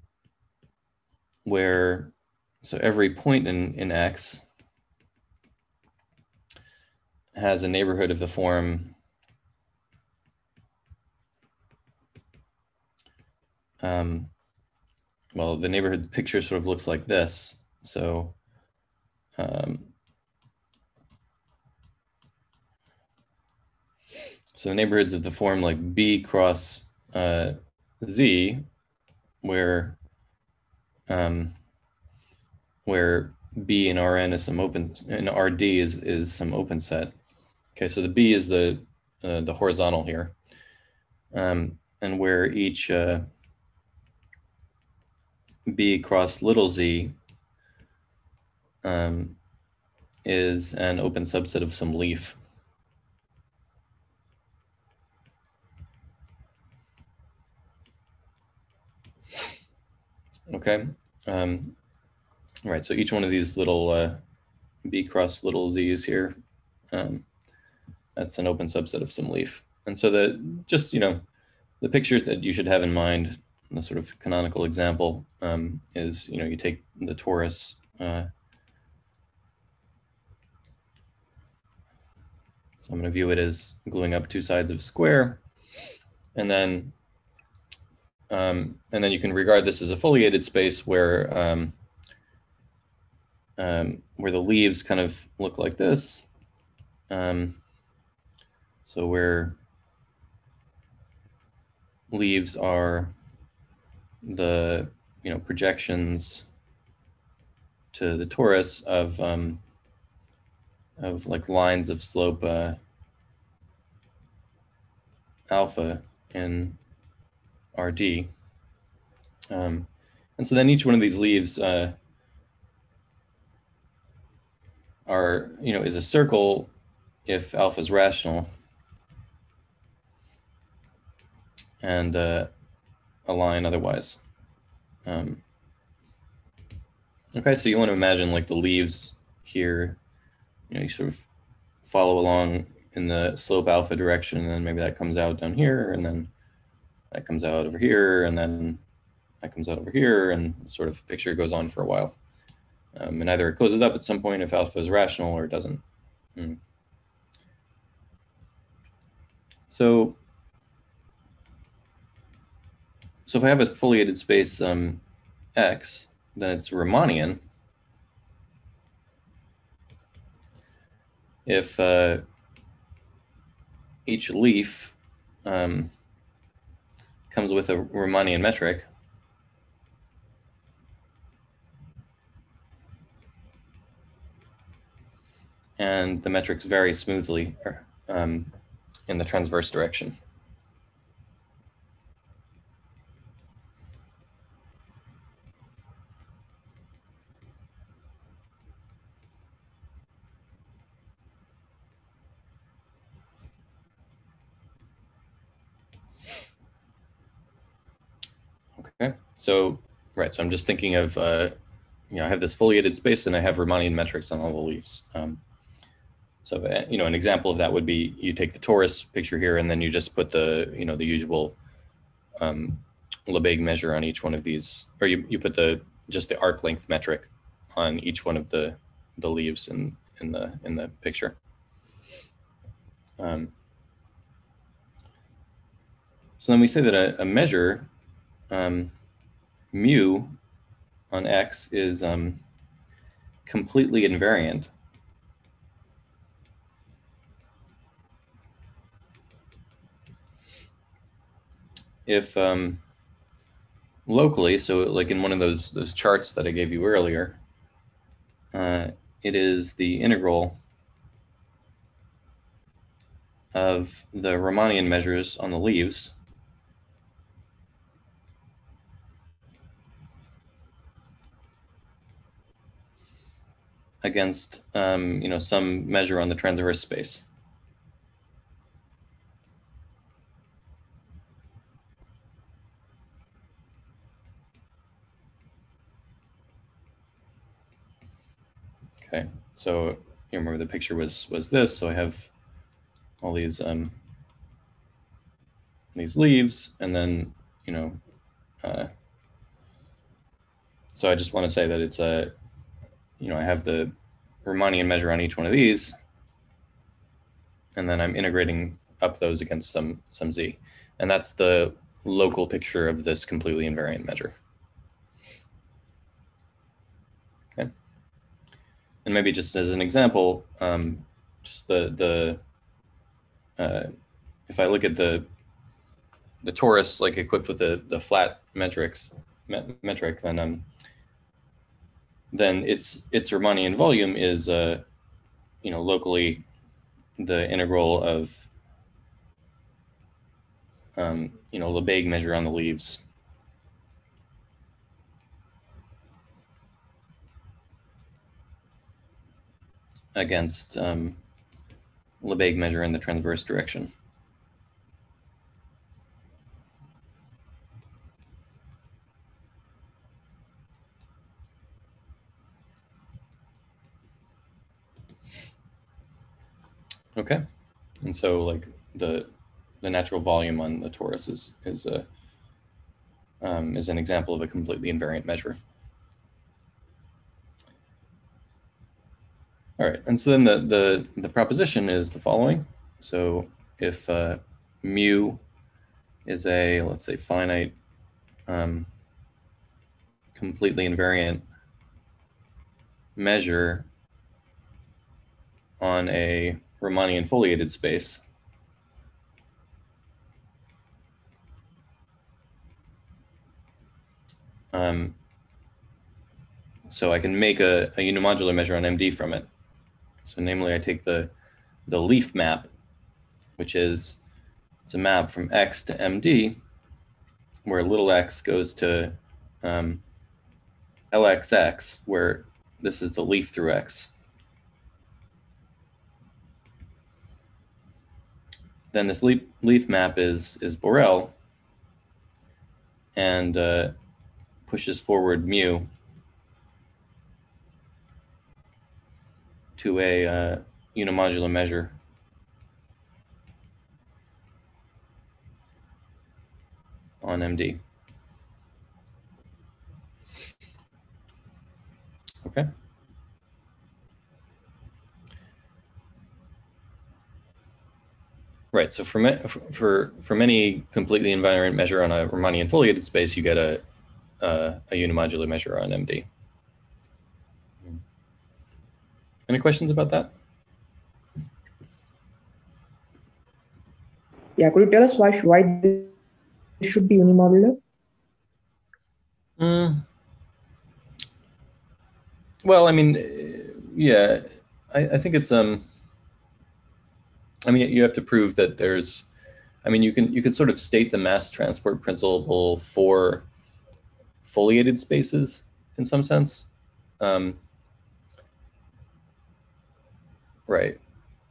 where so every point in, in X has a neighborhood of the form um, well, the neighborhood picture sort of looks like this. So um, so the neighborhoods of the form like B cross uh, Z, where um, where B and Rn is some open and Rd is is some open set. Okay, so the B is the uh, the horizontal here, um, and where each uh, B cross little z um, is an open subset of some leaf. Okay. Um, all right, so each one of these little uh, B cross little z's here, um, that's an open subset of some leaf. And so the just, you know, the pictures that you should have in mind the sort of canonical example um, is, you know, you take the torus. Uh, so I'm going to view it as gluing up two sides of square, and then um, and then you can regard this as a foliated space where um, um, where the leaves kind of look like this. Um, so where leaves are the you know projections to the torus of um, of like lines of slope uh, alpha in RD. Um, and so then each one of these leaves uh, are, you know, is a circle if alpha is rational. And uh, a line otherwise. Um, okay, so you want to imagine like the leaves here, you know, you sort of follow along in the slope alpha direction, and then maybe that comes out down here, and then that comes out over here, and then that comes out over here, and sort of picture goes on for a while. Um, and either it closes up at some point if alpha is rational or it doesn't. Hmm. So So if I have a foliated space um, X, then it's Riemannian. If uh, each leaf um, comes with a Riemannian metric, and the metrics vary smoothly um, in the transverse direction. So, right, so I'm just thinking of, uh, you know, I have this foliated space and I have Riemannian metrics on all the leaves. Um, so, uh, you know, an example of that would be you take the torus picture here and then you just put the, you know, the usual um, Lebesgue measure on each one of these, or you, you put the, just the arc length metric on each one of the, the leaves in, in the, in the picture. Um, so then we say that a, a measure um, mu on x is um, completely invariant. If um, locally, so like in one of those those charts that I gave you earlier, uh, it is the integral of the Riemannian measures on the leaves against um, you know some measure on the transverse space. Okay, so you remember the picture was was this. So I have all these um, these leaves, and then you know, uh, so I just want to say that it's a, you know, I have the Riemannian measure on each one of these, and then I'm integrating up those against some some z, and that's the local picture of this completely invariant measure. Okay, and maybe just as an example, um, just the the uh, if I look at the the torus like equipped with the the flat metrics met, metric, then um then its its Riemannian volume is uh you know locally the integral of um, you know Lebesgue measure on the leaves. against um, Lebesgue measure in the transverse direction. Okay, and so like the the natural volume on the torus is is a um, is an example of a completely invariant measure. All right, and so then the, the, the proposition is the following. So if uh, mu is a, let's say, finite, um, completely invariant measure on a Riemannian foliated space, um, so I can make a, a unimodular measure on MD from it. So namely, I take the, the leaf map, which is it's a map from x to md, where little x goes to um, lxx, where this is the leaf through x. Then this leaf, leaf map is, is Borel and uh, pushes forward mu to a uh, unimodular measure. on MD. Okay. Right. So for for from any completely invariant measure on a Riemannian foliated space, you get a a, a unimodular measure on MD. Any questions about that? Yeah, could you tell us why why this should be unimodular? Mm. Well, I mean, yeah, I, I think it's um. I mean, you have to prove that there's. I mean, you can you can sort of state the mass transport principle for foliated spaces in some sense. Um, right.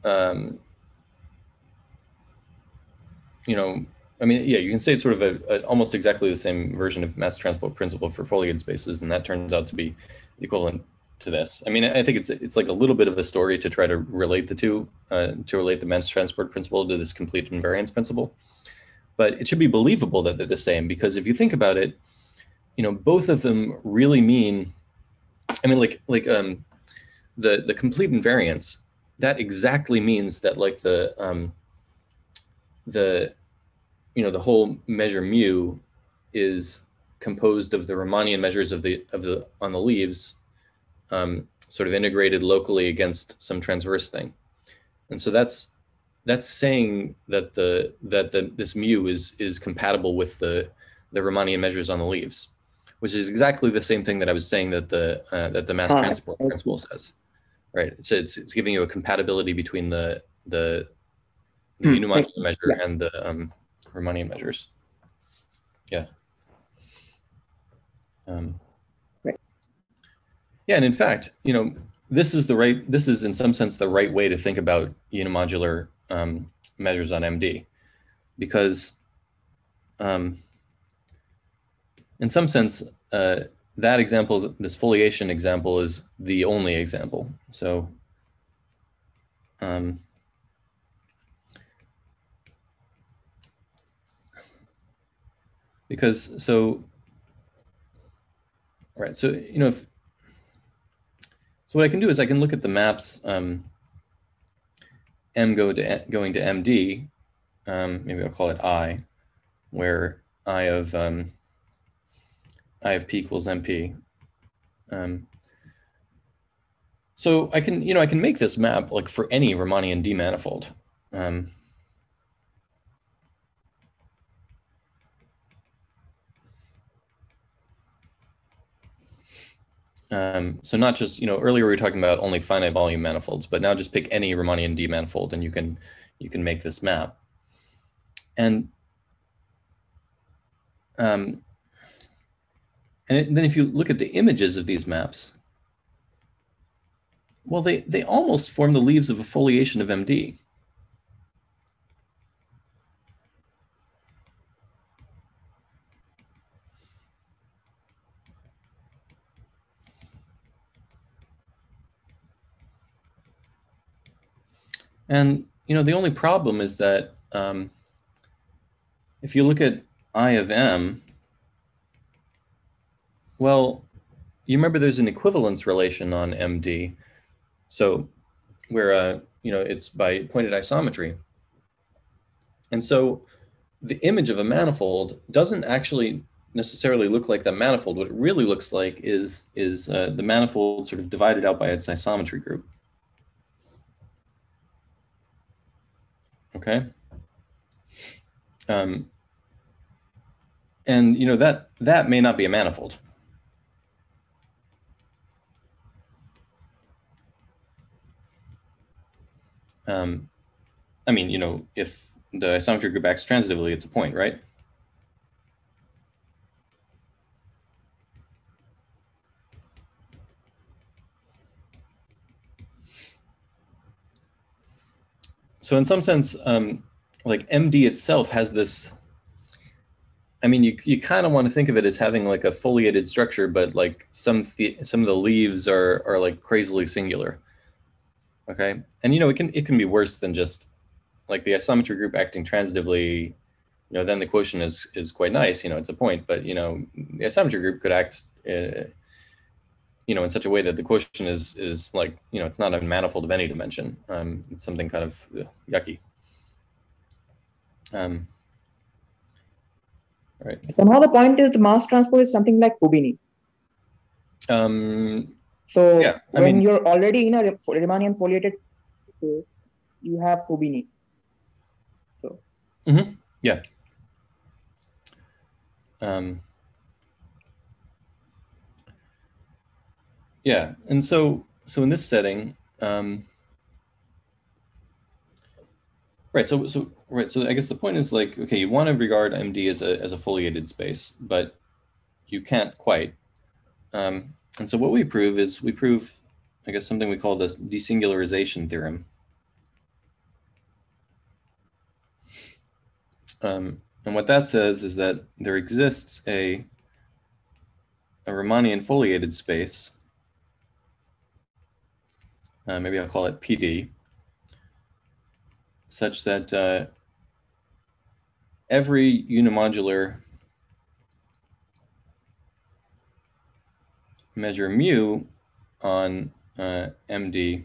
Um, you know, I mean, yeah, you can say it's sort of a, a, almost exactly the same version of mass transport principle for foliated spaces, and that turns out to be equivalent to this. I mean, I think it's it's like a little bit of a story to try to relate the two, uh, to relate the mass transport principle to this complete invariance principle, but it should be believable that they're the same because if you think about it, you know, both of them really mean, I mean, like like um, the the complete invariance that exactly means that like the um, the you know the whole measure mu is composed of the Riemannian measures of the of the on the leaves, um, sort of integrated locally against some transverse thing, and so that's that's saying that the that the this mu is is compatible with the the Riemannian measures on the leaves, which is exactly the same thing that I was saying that the uh, that the mass transport principle says, right? So it's, it's giving you a compatibility between the the, the Hmm, unimodular measure yeah. and the um, Riemannian measures. Yeah. Um. Yeah, and in fact, you know, this is the right. This is in some sense the right way to think about unimodular um, measures on MD, because um, in some sense, uh, that example, this foliation example, is the only example. So. Um, because so right so you know if what i can do is i can look at the maps um, m go to going to md um, maybe i'll call it i where i of um, i of p equals mp um, so i can you know i can make this map like for any riemannian d manifold um, so not just, you know, earlier we were talking about only finite volume manifolds, but now just pick any Riemannian D manifold and you can you can make this map. And um, and then if you look at the images of these maps, well, they they almost form the leaves of a foliation of MD. And you know, the only problem is that um, if you look at I of m, well, you remember there's an equivalence relation on MD, so where uh, you know it's by pointed isometry, and so the image of a manifold doesn't actually necessarily look like the manifold. What it really looks like is is uh, the manifold sort of divided out by its isometry group. Okay. Um, and you know that that may not be a manifold. Um, I mean, you know, if the isometry group acts transitively, it's a point, right? So in some sense, um, like MD itself has this. I mean, you you kind of want to think of it as having like a foliated structure, but like some some of the leaves are are like crazily singular. Okay, and you know it can it can be worse than just like the isometry group acting transitively. You know, then the quotient is is quite nice. You know, it's a point, but you know, the isometry group could act. Uh, you know, in such a way that the quotient is is like, you know, it's not a manifold of any dimension. Um, it's something kind of uh, yucky. Um, all right. Somehow the point is the mass transport is something like Fubini. Um, So Yeah, I when mean- you're already in a Riemannian foliated you have Fubini. So mm -hmm. yeah um, yeah, and so so in this setting, um, right? So so right. So I guess the point is like, okay, you want to regard MD as a as a foliated space, but you can't quite. Um, and so what we prove is we prove, I guess, something we call the desingularization theorem. Um, and what that says is that there exists a, a Riemannian foliated space. Uh, maybe I'll call it PD, such that uh, every unimodular measure mu on uh, MD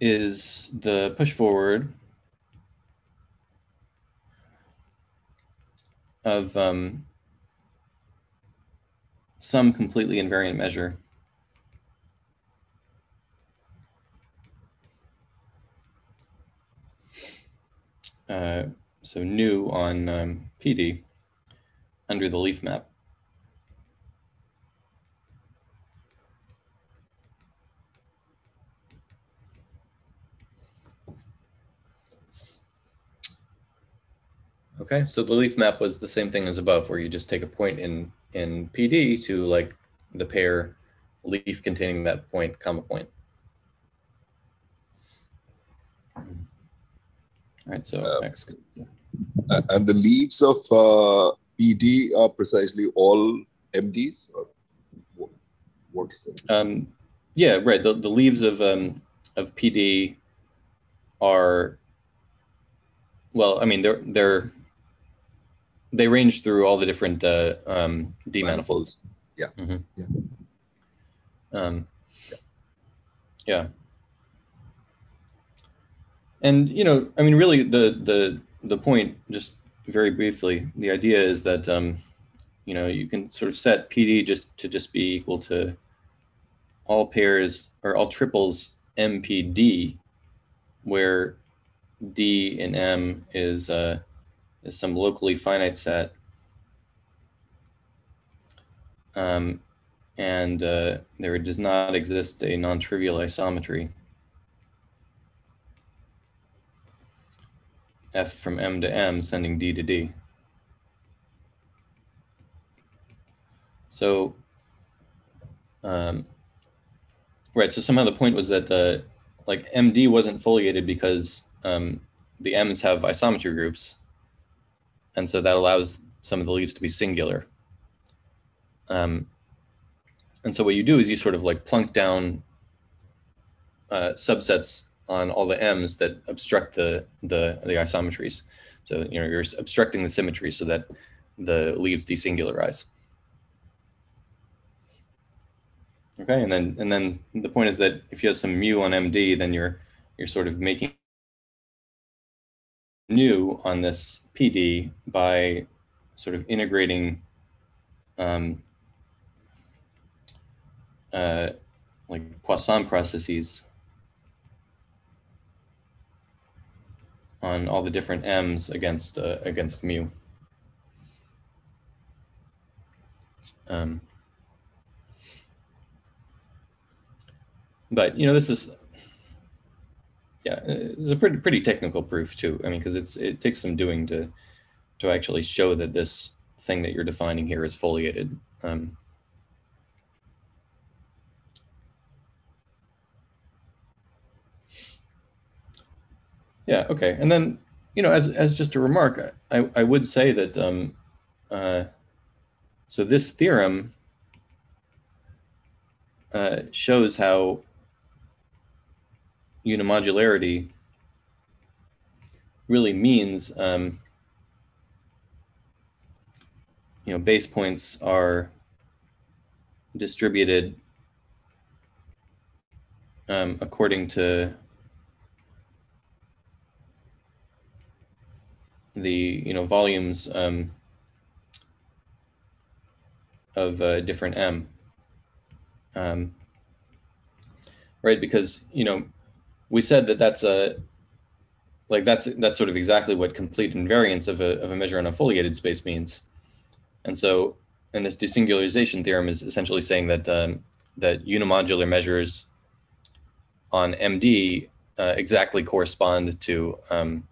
is the push forward of um, some completely invariant measure. Uh, so new on um, PD under the leaf map. Okay, so the leaf map was the same thing as above, where you just take a point in in PD to like the pair leaf containing that point, comma point. Right, so Uh, next. A- And the leaves of uh, PD are precisely all MDs? Or what, what is it? Um, yeah, right. The, the leaves of um, of PD are well. I mean, they're they're they range through all the different uh, um, D manifolds. Yeah. Mhm. Yeah. Um, yeah. And you know, I mean, really, the the the point, just very briefly, the idea is that um, you know you can sort of set PD just to just be equal to all pairs or all triples MPD, where D and M is uh, is some locally finite set. Um, and uh, there does not exist a non-trivial isometry. F from M to M sending D to D. So, um, right, so somehow the point was that uh, like MD wasn't foliated because um, the M's have isometry groups. And so that allows some of the leaves to be singular. Um, and so what you do is you sort of like plunk down uh, subsets on all the M's that obstruct the, the, the isometries. So, you know, you're obstructing the symmetry so that the leaves desingularize. Okay, and then and then the point is that if you have some mu on MD, then you're you're sort of making new on this PD by sort of integrating um, uh, like Poisson processes on all the different M's against uh, against mu. Um, but you know, this is yeah, it's a pretty pretty technical proof too. I mean, because it's it takes some doing to to actually show that this thing that you're defining here is foliated. Um, yeah. Okay. And then you know, as as just a remark, I I would say that um, uh, so this theorem uh, shows how unimodularity really means um, you know base points are distributed um, according to the you know volumes um, of uh, different m. Um, right because you know we said that that's a like that's that's sort of exactly what complete invariance of a, of a measure on a foliated space means. And so and this desingularization theorem is essentially saying that um, that unimodular measures on md uh, exactly correspond to um,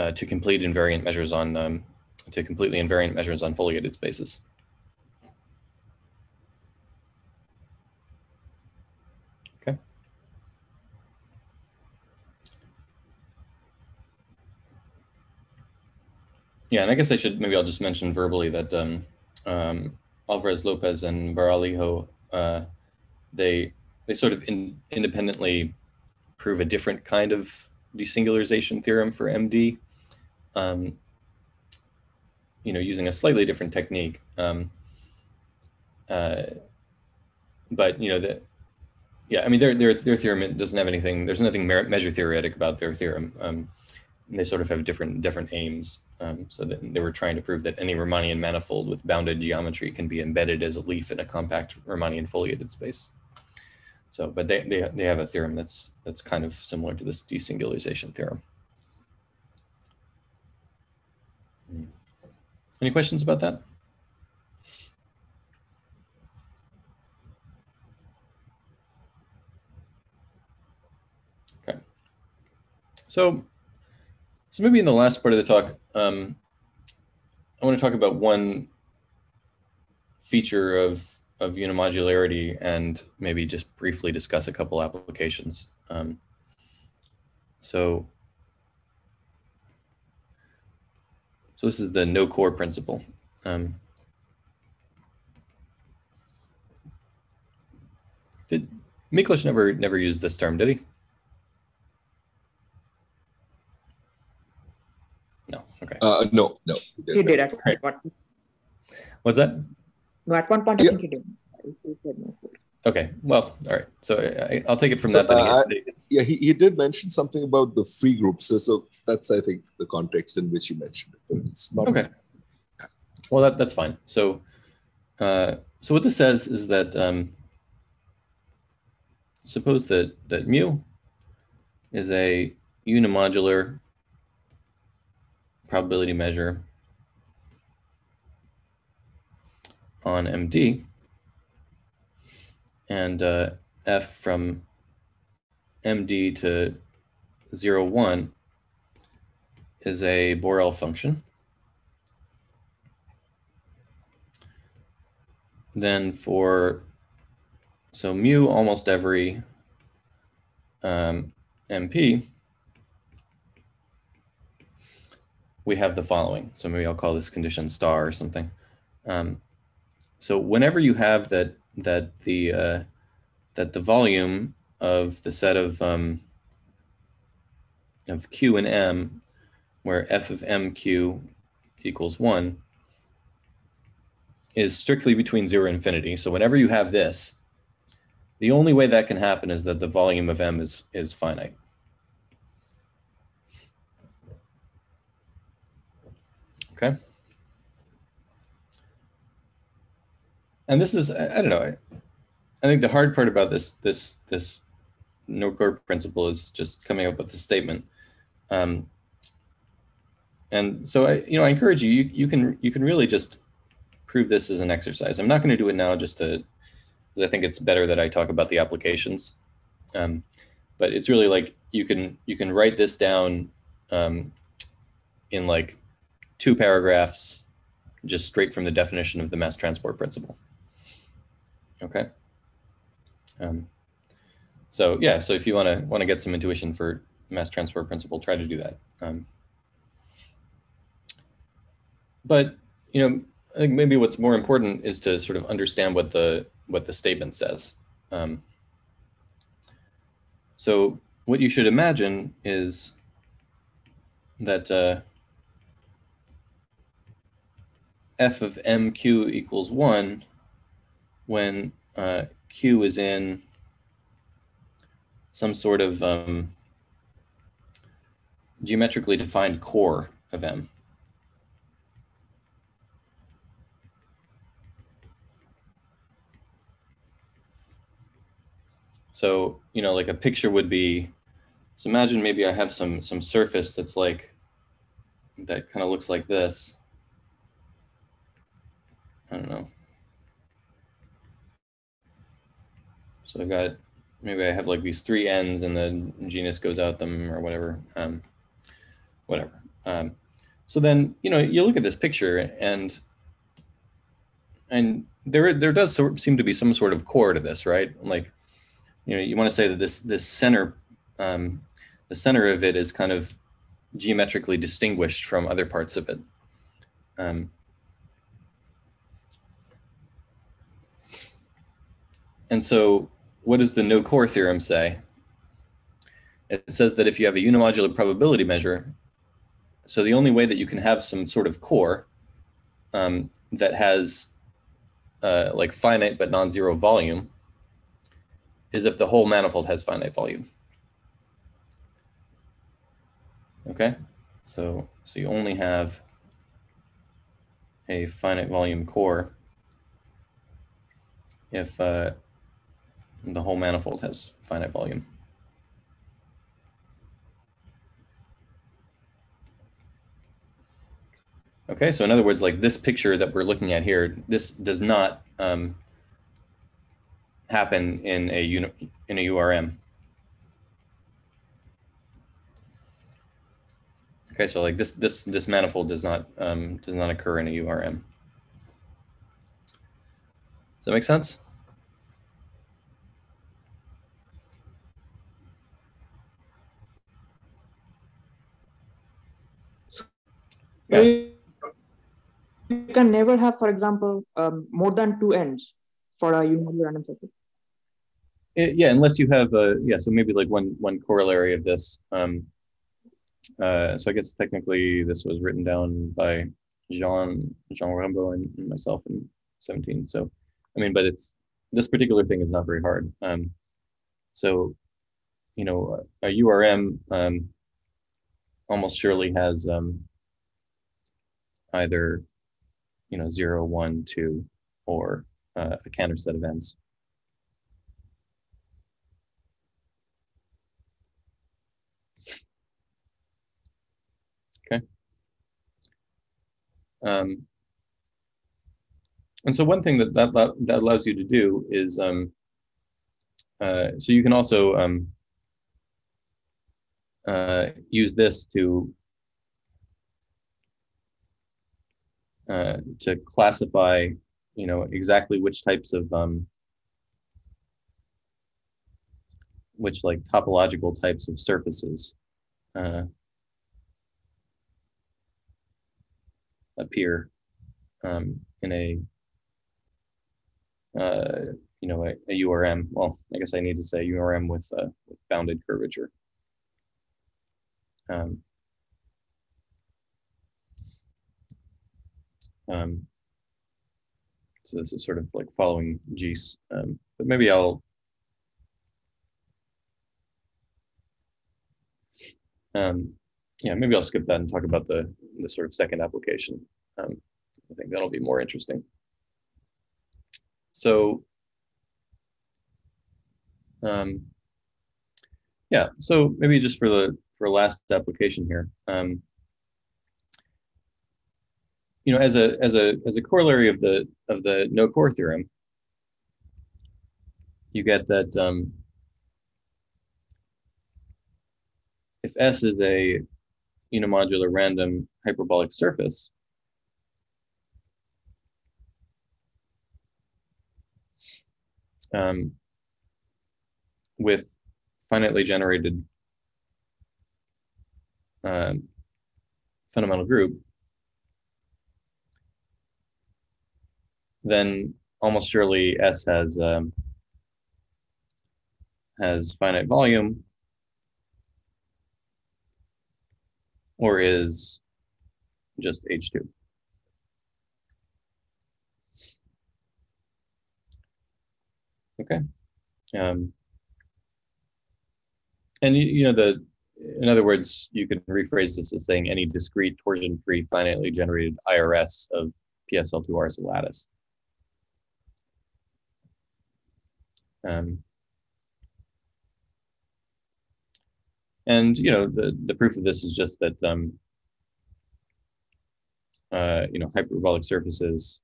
uh, to complete invariant measures on um, to completely invariant measures on foliated spaces okay Yeah, and I guess I should maybe I'll just mention verbally that um, um, Alvarez Lopez and Barral Lijó uh, they they sort of in, independently prove a different kind of desingularization theorem for MD. Um, you know, using a slightly different technique. Um, uh, but you know that, yeah, I mean their their their theorem doesn't have anything. There's nothing measure theoretic about their theorem. Um, they sort of have different different aims. Um, so that they were trying to prove that any Riemannian manifold with bounded geometry can be embedded as a leaf in a compact Riemannian foliated space. So, but they, they, they have a theorem that's that's kind of similar to this desingularization theorem. Any questions about that? Okay. So, so maybe in the last part of the talk, um, I want to talk about one feature of of unimodularity and maybe just briefly discuss a couple applications. Um, so, so this is the no core principle. Um, did Miklos never never used this term, did he? No. Okay. Uh, no, no. he He didn't. did at Right. What's that? No, at one point I think he did. He said no. Okay. Well, all right. So I, I'll take it from So, that. Uh, Yeah, he, he did mention something about the free groups. So, so that's, I think, the context in which he mentioned it. But it's not Okay. Well, that, that's fine. So, uh, so what this says is that um, suppose that that mu is a unimodular probability measure on MD, and uh, f from MD to 0, 1 is a Borel function. then for so mu almost every um, MP, we have the following. So maybe I'll call this condition star or something. Um, so whenever you have that that the uh, that the volume of the set of um, of Q and M, where f of MQ equals one, is strictly between zero and infinity. So whenever you have this, the only way that can happen is that the volume of M is, is finite. Okay. And this is, I, I don't know, I, I think the hard part about this, this, this no core principle is just coming up with the statement. Um, and so I, you know, I encourage you, you, you can, you can really just prove this as an exercise. I'm not going to do it now just to, I think it's better that I talk about the applications. Um, but it's really like you can you can write this down um, in like two paragraphs, just straight from the definition of the mass transport principle. Okay. Um, so yeah, so if you want to want to get some intuition for mass transport principle, try to do that. Um, but you know, I think maybe what's more important is to sort of understand what the what the statement says. Um, so what you should imagine is that uh, f of mq equals one when uh, q is in some sort of um, geometrically defined core of m. So, you know, like a picture would be, so imagine maybe I have some some surface that's like, that kind of looks like this. I don't know. So I've got, maybe I have like these three ends and the genus goes out them or whatever, um, whatever. Um, so then, you know, you look at this picture and, and there, there does sort seem to be some sort of core to this, right? Like, you know, you want to say that this this center, um, the center of it is kind of geometrically distinguished from other parts of it. Um, and so, what does the no core theorem say? It says that if you have a unimodular probability measure, so the only way that you can have some sort of core um, that has uh, like finite but non-zero volume is if the whole manifold has finite volume. Okay, so so you only have a finite volume core if uh, the whole manifold has finite volume. Okay, so in other words, like this picture that we're looking at here, this does not um, happen in a in a URM. Okay, so like this this this manifold does not um, does not occur in a URM. Does that make sense? Yeah. You can never have, for example, um, more than two ends for a unimodular random circuit. It, yeah, unless you have a yeah, so maybe like one one corollary of this. Um, uh, so I guess technically this was written down by Jean Jean Raimbault and, and myself in 17. So I mean, but it's this particular thing is not very hard. Um, so you know, a URM um, almost surely has um, either you know zero, one, two, or uh, a Cantor set of ends. Okay. Um, and so one thing that that, that allows you to do is, um, uh, so you can also um, uh, use this to uh, to classify, you know, exactly which types of um, which like topological types of surfaces uh, appear um, in a uh, you know a, a, URM. Well, I guess I need to say URM with, uh, bounded curvature. Um, um, so this is sort of like following Ghys, um, but maybe I'll um, yeah, maybe I'll skip that and talk about the the sort of second application. Um, I think that'll be more interesting. So um, yeah, so maybe just for the for last application here. Um, you know, as a as a as a corollary of the of the no core theorem, you get that um, if S is a unimodular random hyperbolic surface, um, with finitely generated um, fundamental group, then almost surely S has um, has finite volume or is just H2. Okay. Um, and you, you know the in other words, you could rephrase this as saying any discrete torsion-free finitely generated IRS of PSL2R is a lattice. Um, and you know the the proof of this is just that um, uh, you know hyperbolic surfaces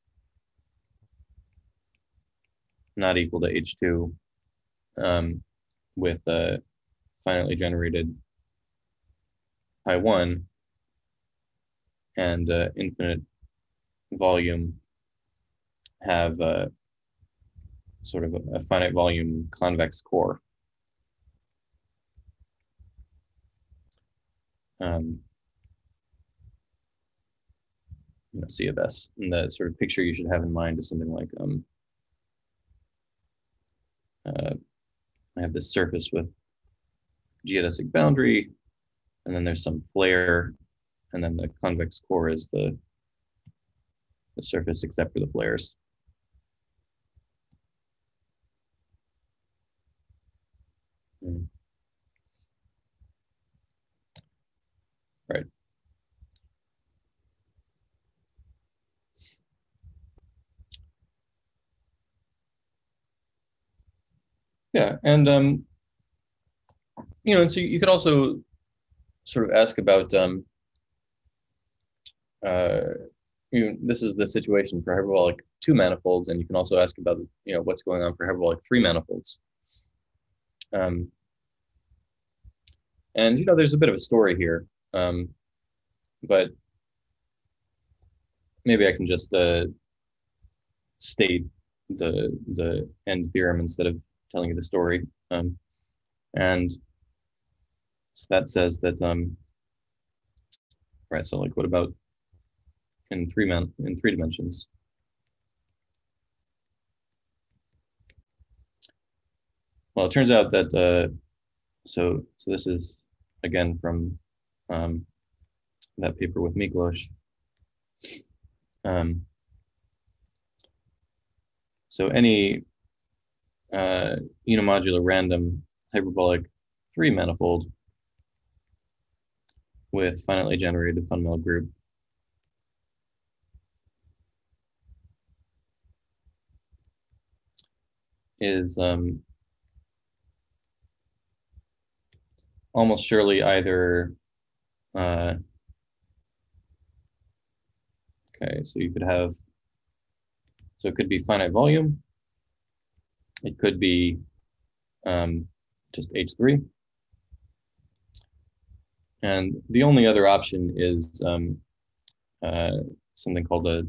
not equal to H2 um, with a finitely generated pi one and uh, infinite volume have a sort of a, finite volume convex core. Um, you know. And the sort of picture you should have in mind is something like um, uh, I have this surface with geodesic boundary, and then there's some flare, and then the convex core is the, the surface except for the flares. Hmm. Right. Yeah, and um, you know, and so you could also sort of ask about um, uh, you, this is the situation for hyperbolic two manifolds, and you can also ask about you know what's going on for hyperbolic three manifolds. Um, and you know, there's a bit of a story here, um, but maybe I can just uh, state the the end theorem instead of telling you the story. Um, and so that says that um, right. So like, what about in three man in three dimensions? Well, it turns out that uh, so so this is again from um, that paper with Miklos. Um, so any uh, unimodular random hyperbolic three manifold with finitely generated fundamental group. Is um, almost surely either uh, okay so you could have so it could be finite volume it could be um, just h3 and the only other option is um, uh, something called a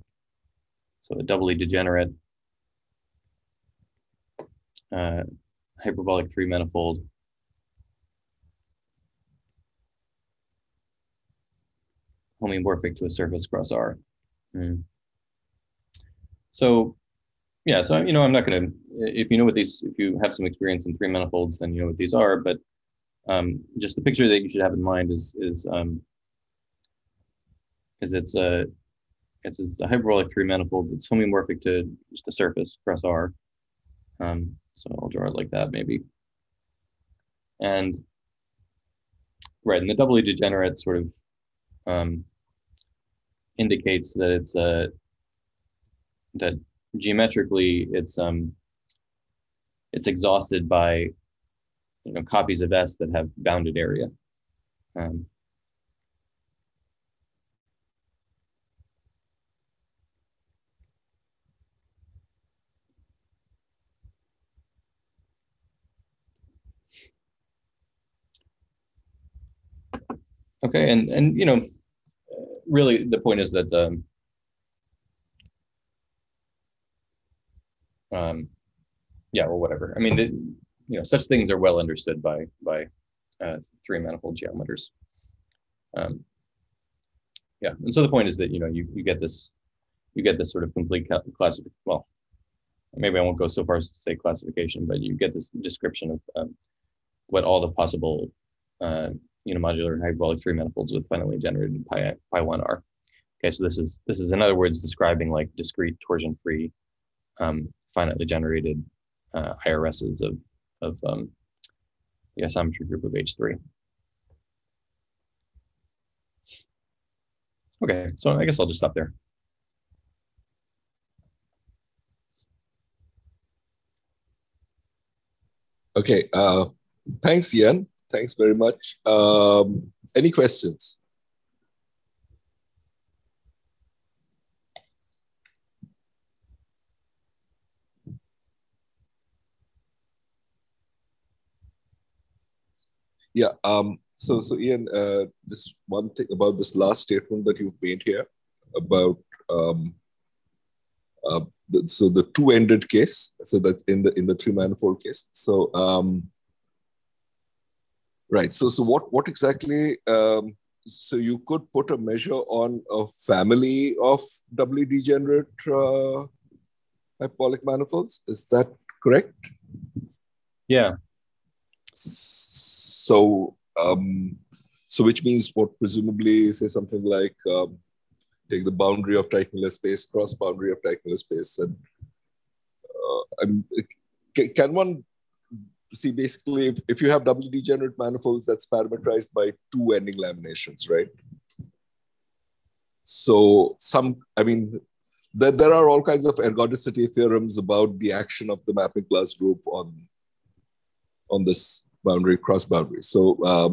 so a doubly degenerate uh, hyperbolic three manifold homeomorphic to a surface cross R. Mm. So, yeah, so, you know, I'm not going to, if you know what these, if you have some experience in three manifolds, then you know what these are, but um, just the picture that you should have in mind is, is, um, is it's a, it's a hyperbolic three manifold that's homeomorphic to just a surface cross R. Um, so I'll draw it like that maybe. And right, and the doubly degenerate sort of um, indicates that it's a uh, that geometrically it's um it's exhausted by you know copies of S that have bounded area. Um, okay, and and you know really the point is that um, um, yeah, well, whatever. I mean, the, you know, such things are well understood by by uh, three manifold geometers. Um, yeah, and so the point is that you know you you get this you get this sort of complete classification. Well, maybe I won't go so far as to say classification, but you get this description of um, what all the possible uh, unimodular hyperbolic three manifolds with finitely generated pi, pi one are. Okay, so this is this is in other words describing like discrete torsion-free, um, finitely generated uh, IRSs of of um, the isometry group of H3. Okay, so I guess I'll just stop there. Okay, uh, thanks, Ian. Thanks very much. Um, any questions? Yeah. Um, so, so Ian, uh, just one thing about this last statement that you've made here about um, uh, the, so the two-ended case. So that in the in the three manifold case. So um, Right. So, so what, what exactly? Um, so you could put a measure on a family of doubly degenerate uh, hyperbolic manifolds. Is that correct? Yeah. So, um, so which means what? Presumably, say something like um, take the boundary of Teichmüller space, cross boundary of Teichmüller space, and uh, can one see basically if, if you have doubly degenerate manifolds that's parameterized by two ending laminations right so some i mean there, there are all kinds of ergodicity theorems about the action of the mapping class group on on this boundary cross boundary so um,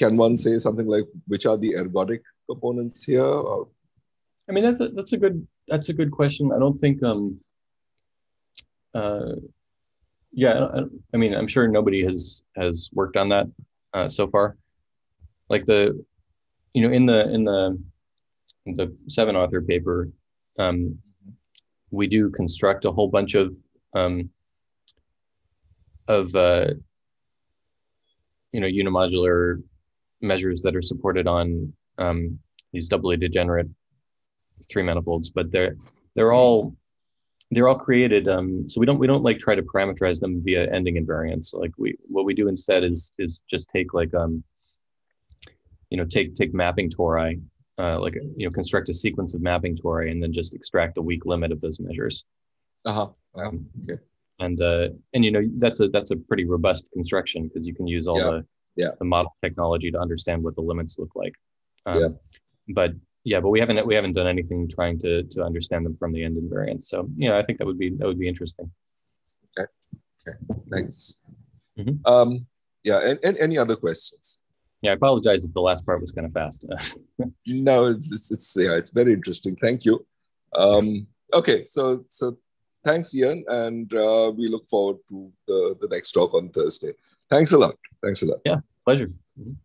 can one say something like which are the ergodic components here or I mean, that's a, that's a good that's a good question. I don't think um uh yeah I, I mean I'm sure nobody has has worked on that uh, so far. Like the you know in the in the the seven author paper um we do construct a whole bunch of um of uh you know unimodular measures that are supported on um, these doubly degenerate three manifolds, but they're they're all they're all created. Um, so we don't we don't like try to parameterize them via ending invariants. Like we what we do instead is is just take like um you know take take mapping tori, uh, like you know construct a sequence of mapping tori, and then just extract a weak limit of those measures. Uh huh. Um, okay. And uh, and you know that's a that's a pretty robust construction because you can use all Yeah. the Yeah. the model technology to understand what the limits look like. Um, Yeah. But yeah, but we haven't we haven't done anything trying to to understand them from the end invariants. So you know, I think that would be that would be interesting. Okay. Okay. Thanks. Mhm. Um, yeah. And, and any other questions? Yeah, I apologize if the last part was kind of fast. No, it's, it's it's yeah, it's very interesting. Thank you. Um, okay, so so thanks, Ian, and uh, we look forward to the the next talk on Thursday. Thanks a lot. Thanks a lot. Yeah, pleasure. Mhm.